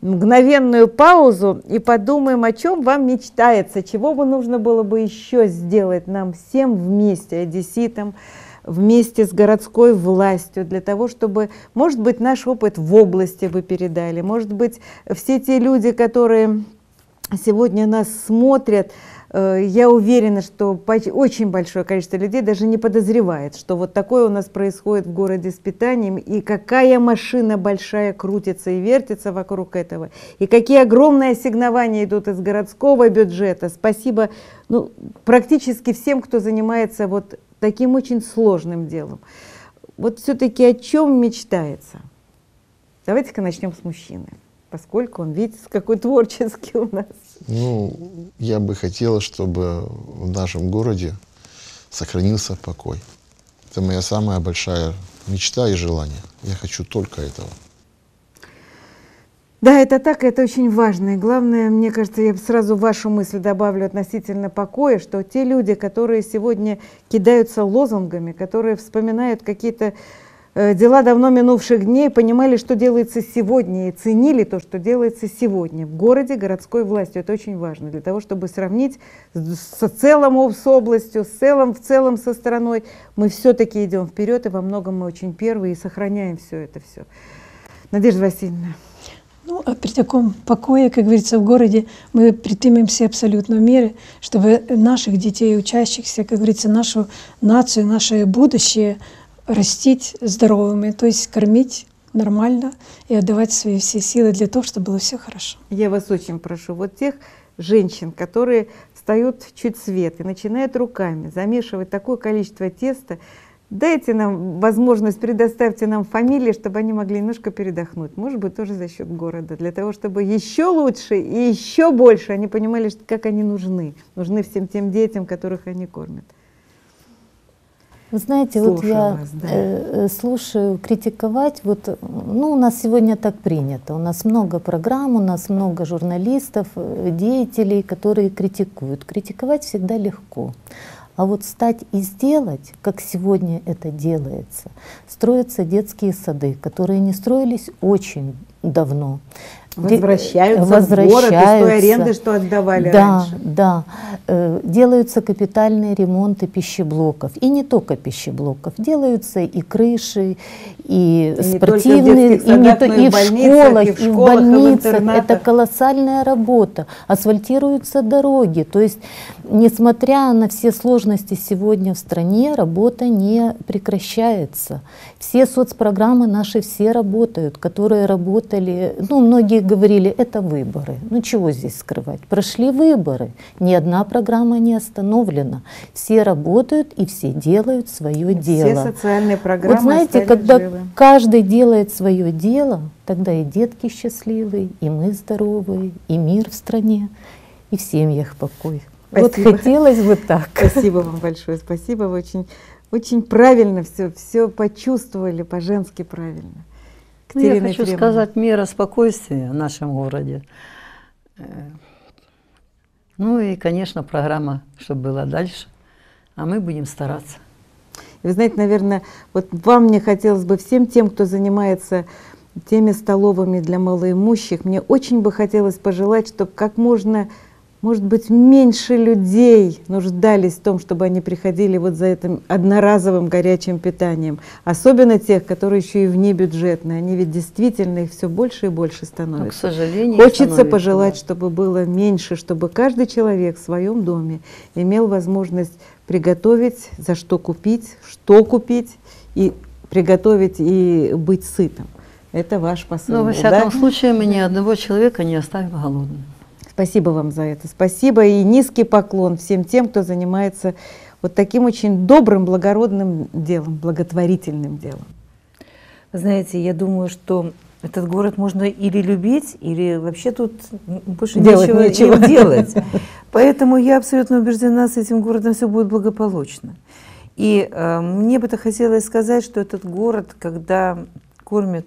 [SPEAKER 1] мгновенную паузу и подумаем, о чем вам мечтается, чего бы нужно было бы еще сделать нам всем вместе, одесситам, вместе с городской властью, для того, чтобы, может быть, наш опыт в области вы передали, может быть, все те люди, которые сегодня нас смотрят, я уверена, что очень большое количество людей даже не подозревает, что вот такое у нас происходит в городе с питанием, и какая машина большая крутится и вертится вокруг этого, и какие огромные ассигнования идут из городского бюджета. Спасибо ну, практически всем, кто занимается вот таким очень сложным делом. Вот все-таки о чем мечтается? Давайте-ка начнем с мужчины, поскольку он, видите, какой творческий у нас.
[SPEAKER 3] Ну, я бы хотел, чтобы в нашем городе сохранился покой. Это моя самая большая мечта и желание. Я хочу только этого.
[SPEAKER 1] Да, это так, это очень важно. И главное, мне кажется, я сразу вашу мысль добавлю относительно покоя, что те люди, которые сегодня кидаются лозунгами, которые вспоминают какие-то дела давно минувших дней, понимали, что делается сегодня, и ценили то, что делается сегодня в городе городской властью. Это очень важно для того, чтобы сравнить с, с целым с областью, с целым в целом со страной. Мы все-таки идем вперед, и во многом мы очень первые и сохраняем все это все. Надежда Васильевна.
[SPEAKER 4] Ну, а при таком покое, как говорится, в городе мы предпримем все абсолютно меры, чтобы наших детей, учащихся, как говорится, нашу нацию, наше будущее растить здоровыми, то есть кормить нормально и отдавать свои все силы для того, чтобы было все хорошо.
[SPEAKER 1] Я вас очень прошу, вот тех женщин, которые встают чуть свет и начинают руками замешивать такое количество теста, дайте нам возможность, предоставьте нам фамилии, чтобы они могли немножко передохнуть. Может быть, тоже за счет города, для того, чтобы еще лучше и еще больше они понимали, как они нужны. Нужны всем тем детям, которых они кормят.
[SPEAKER 6] Вы знаете, вот я
[SPEAKER 1] вас, да.
[SPEAKER 6] э, слушаю критиковать, вот, ну, у нас сегодня так принято, у нас много программ, у нас много журналистов, э, деятелей, которые критикуют. Критиковать всегда легко. А вот стать и сделать, как сегодня это делается, строятся детские сады, которые не строились очень давно. Де-
[SPEAKER 1] Возвращаются, в город из той
[SPEAKER 6] возвращаются.
[SPEAKER 1] аренды, что отдавали
[SPEAKER 6] да,
[SPEAKER 1] раньше.
[SPEAKER 6] Да, Э, делаются капитальные ремонты пищеблоков. И не только пищеблоков, делаются и крыши, и,
[SPEAKER 1] И не
[SPEAKER 6] спортивные, и, не
[SPEAKER 1] садах,
[SPEAKER 6] то-
[SPEAKER 1] но
[SPEAKER 6] и
[SPEAKER 1] и
[SPEAKER 6] в
[SPEAKER 1] больницах,
[SPEAKER 6] школах,
[SPEAKER 1] и в
[SPEAKER 6] и в
[SPEAKER 1] школах, и в
[SPEAKER 6] больницах. Это колоссальная работа. Асфальтируются дороги. То есть, несмотря на все сложности сегодня в стране, работа не прекращается. Все соцпрограммы наши все работают, которые работали, ну, многие говорили, это выборы. Ну, чего здесь скрывать? Прошли выборы, ни одна программа не остановлена. Все работают и все делают свое дело.
[SPEAKER 1] Все социальные программы
[SPEAKER 6] Вот знаете, когда
[SPEAKER 1] живы.
[SPEAKER 6] каждый делает свое дело, тогда и детки счастливые, и мы здоровые, и мир в стране, и в семьях покой. Вот
[SPEAKER 1] Спасибо.
[SPEAKER 6] хотелось бы так.
[SPEAKER 1] Спасибо вам большое, спасибо. Вы очень, очень правильно все, все почувствовали, по-женски правильно.
[SPEAKER 5] Ну, я хочу
[SPEAKER 1] Ефремовна.
[SPEAKER 5] сказать мера спокойствия в нашем городе. Э, Ну и, конечно, программа, чтобы была дальше. А мы будем стараться.
[SPEAKER 1] И Вы знаете, наверное, вот вам мне хотелось бы всем тем, кто занимается теми столовыми для малоимущих, мне очень бы хотелось пожелать, чтобы как можно, может быть, меньше людей нуждались в том, чтобы они приходили вот за этим одноразовым горячим питанием. Особенно тех, которые еще и внебюджетные. Они ведь действительно их все больше и больше
[SPEAKER 5] Но, к сожалению,
[SPEAKER 1] Хочется
[SPEAKER 5] становится,
[SPEAKER 1] пожелать,
[SPEAKER 5] да.
[SPEAKER 1] чтобы было меньше, чтобы каждый человек в своем доме имел возможность приготовить, за что купить, что купить, и приготовить и быть сытым. Это ваш посыл.
[SPEAKER 5] Но, во
[SPEAKER 1] был,
[SPEAKER 5] всяком
[SPEAKER 1] да?
[SPEAKER 5] случае, мы ни одного человека не оставим голодным.
[SPEAKER 1] Спасибо вам за это. Спасибо и низкий поклон всем тем, кто занимается вот таким очень добрым, благородным делом, благотворительным делом.
[SPEAKER 2] знаете, я думаю, что этот город можно или любить, или вообще тут больше
[SPEAKER 1] делать
[SPEAKER 2] нечего, делать. Поэтому я абсолютно убеждена, с этим городом все будет благополучно. И э, мне бы-то хотелось сказать, что этот город, когда кормят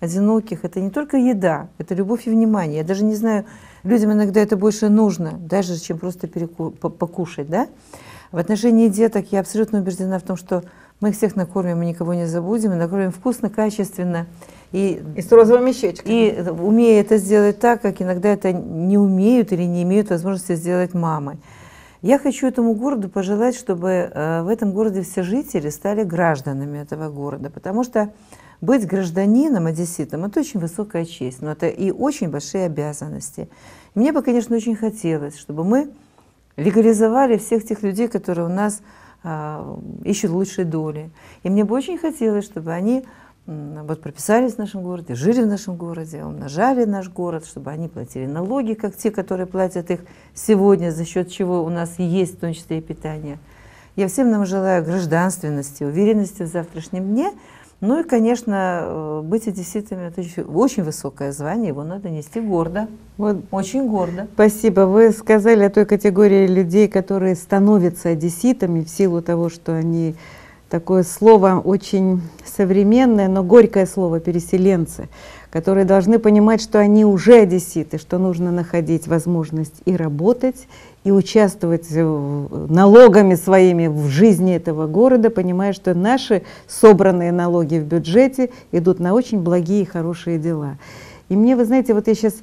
[SPEAKER 2] одиноких, это не только еда, это любовь и внимание. Я даже не знаю, людям иногда это больше нужно, даже чем просто переку- по- покушать, да? В отношении деток я абсолютно убеждена в том, что мы их всех накормим, мы никого не забудем, и накормим вкусно, качественно. И
[SPEAKER 1] И с розовыми щечками.
[SPEAKER 2] и умея это сделать так, как иногда это не умеют или не имеют возможности сделать мамы. Я хочу этому городу пожелать, чтобы э, в этом городе все жители стали гражданами этого города, потому что быть гражданином, одесситом, это очень высокая честь, но это и очень большие обязанности. Мне бы, конечно, очень хотелось, чтобы мы легализовали всех тех людей, которые у нас а, ищут лучшей доли. И мне бы очень хотелось, чтобы они м, вот прописались в нашем городе, жили в нашем городе, умножали наш город, чтобы они платили налоги, как те, которые платят их сегодня, за счет чего у нас есть в том числе и питание. Я всем нам желаю гражданственности, уверенности в завтрашнем дне. Ну и, конечно, э, быть одесситами – это очень- очень высокое звание, его надо нести гордо,
[SPEAKER 1] Вот
[SPEAKER 2] очень гордо.
[SPEAKER 1] Спасибо. Вы сказали о той категории людей, которые становятся одесситами в силу того, что они такое слово очень современное, но горькое слово переселенцы, которые должны понимать, что они уже одесситы, что нужно находить возможность и работать, и участвовать налогами своими в жизни этого города, понимая, что наши собранные налоги в бюджете идут на очень благие и хорошие дела. И мне, вы знаете, вот я сейчас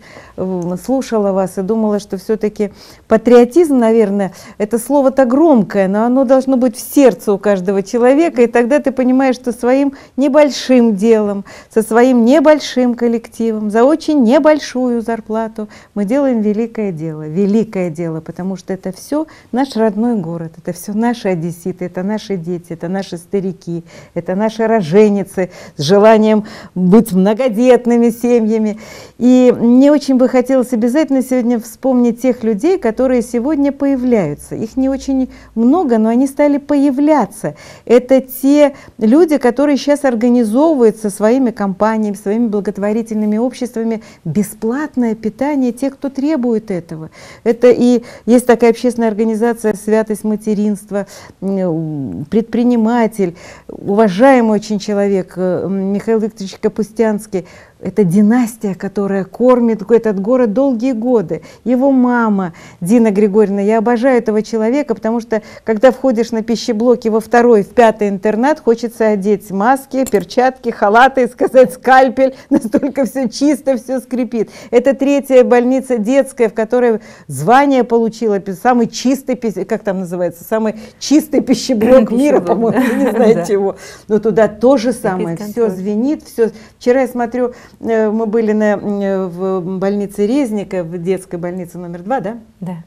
[SPEAKER 1] слушала вас и думала, что все-таки патриотизм, наверное, это слово-то громкое, но оно должно быть в сердце у каждого человека, и тогда ты понимаешь, что своим небольшим делом, со своим небольшим коллективом, за очень небольшую зарплату мы делаем великое дело, великое дело, потому что это все наш родной город, это все наши одесситы, это наши дети, это наши старики, это наши роженицы с желанием быть многодетными семьями. И мне очень бы хотелось обязательно сегодня вспомнить тех людей, которые сегодня появляются. Их не очень много, но они стали появляться. Это те люди, которые сейчас организовывают со своими компаниями, своими благотворительными обществами бесплатное питание тех, кто требует этого. Это и есть такая общественная организация «Святость материнства», м, предприниматель, уважаемый очень человек э, Михаил Викторович Капустянский. Это династия, которая кормит этот город долгие годы. Его мама Дина Григорьевна, я обожаю этого человека, потому что когда входишь на пищеблоки во второй, в пятый интернат, хочется одеть маски, перчатки, халаты и сказать скальпель, настолько все чисто, все скрипит. Это третья больница детская, в которой звание получила самый чистый, как там называется, самый чистый пищеблок мира, по-моему, не знаю чего. Но туда то же самое, все звенит, все. Вчера я смотрю, мы были на, э, в больнице Резника, в детской больнице номер два, да?
[SPEAKER 2] Да.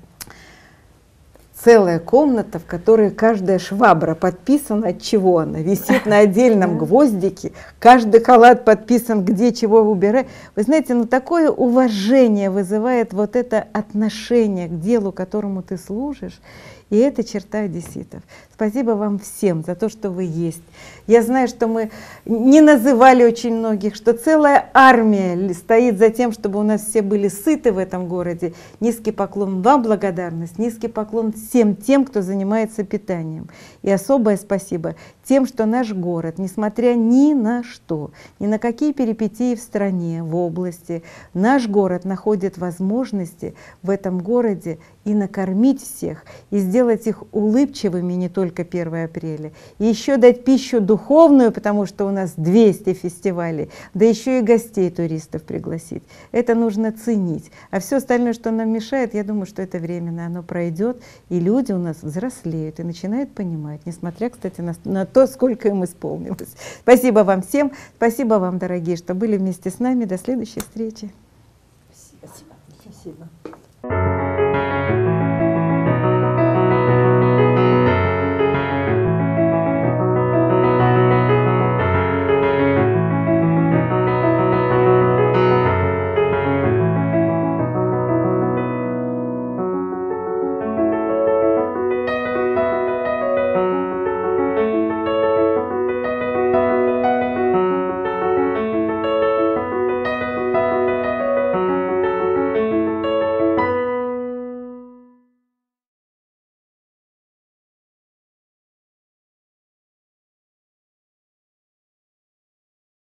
[SPEAKER 1] Целая комната, в которой каждая швабра подписана, от чего она, висит на отдельном гвоздике, каждый халат подписан, где чего убирать. Вы знаете, ну такое уважение вызывает вот это отношение к делу, которому ты служишь. И это черта одесситов. Спасибо вам всем за то, что вы есть. Я знаю, что мы не называли очень многих, что целая армия стоит за тем, чтобы у нас все были сыты в этом городе. Низкий поклон вам, благодарность, низкий поклон всем тем, кто занимается питанием. И особое спасибо тем, что наш город, несмотря ни на что, ни на какие перипетии в стране, в области, наш город находит возможности в этом городе и накормить всех, и сделать их улыбчивыми не только 1 апреля, и еще дать пищу духовную, потому что у нас 200 фестивалей, да еще и гостей туристов пригласить. Это нужно ценить. А все остальное, что нам мешает, я думаю, что это временно, оно пройдет, и люди у нас взрослеют и начинают понимать, несмотря, кстати, на, на то, сколько им исполнилось. Спасибо вам всем, спасибо вам, дорогие, что были вместе с нами. До следующей встречи.
[SPEAKER 5] Спасибо.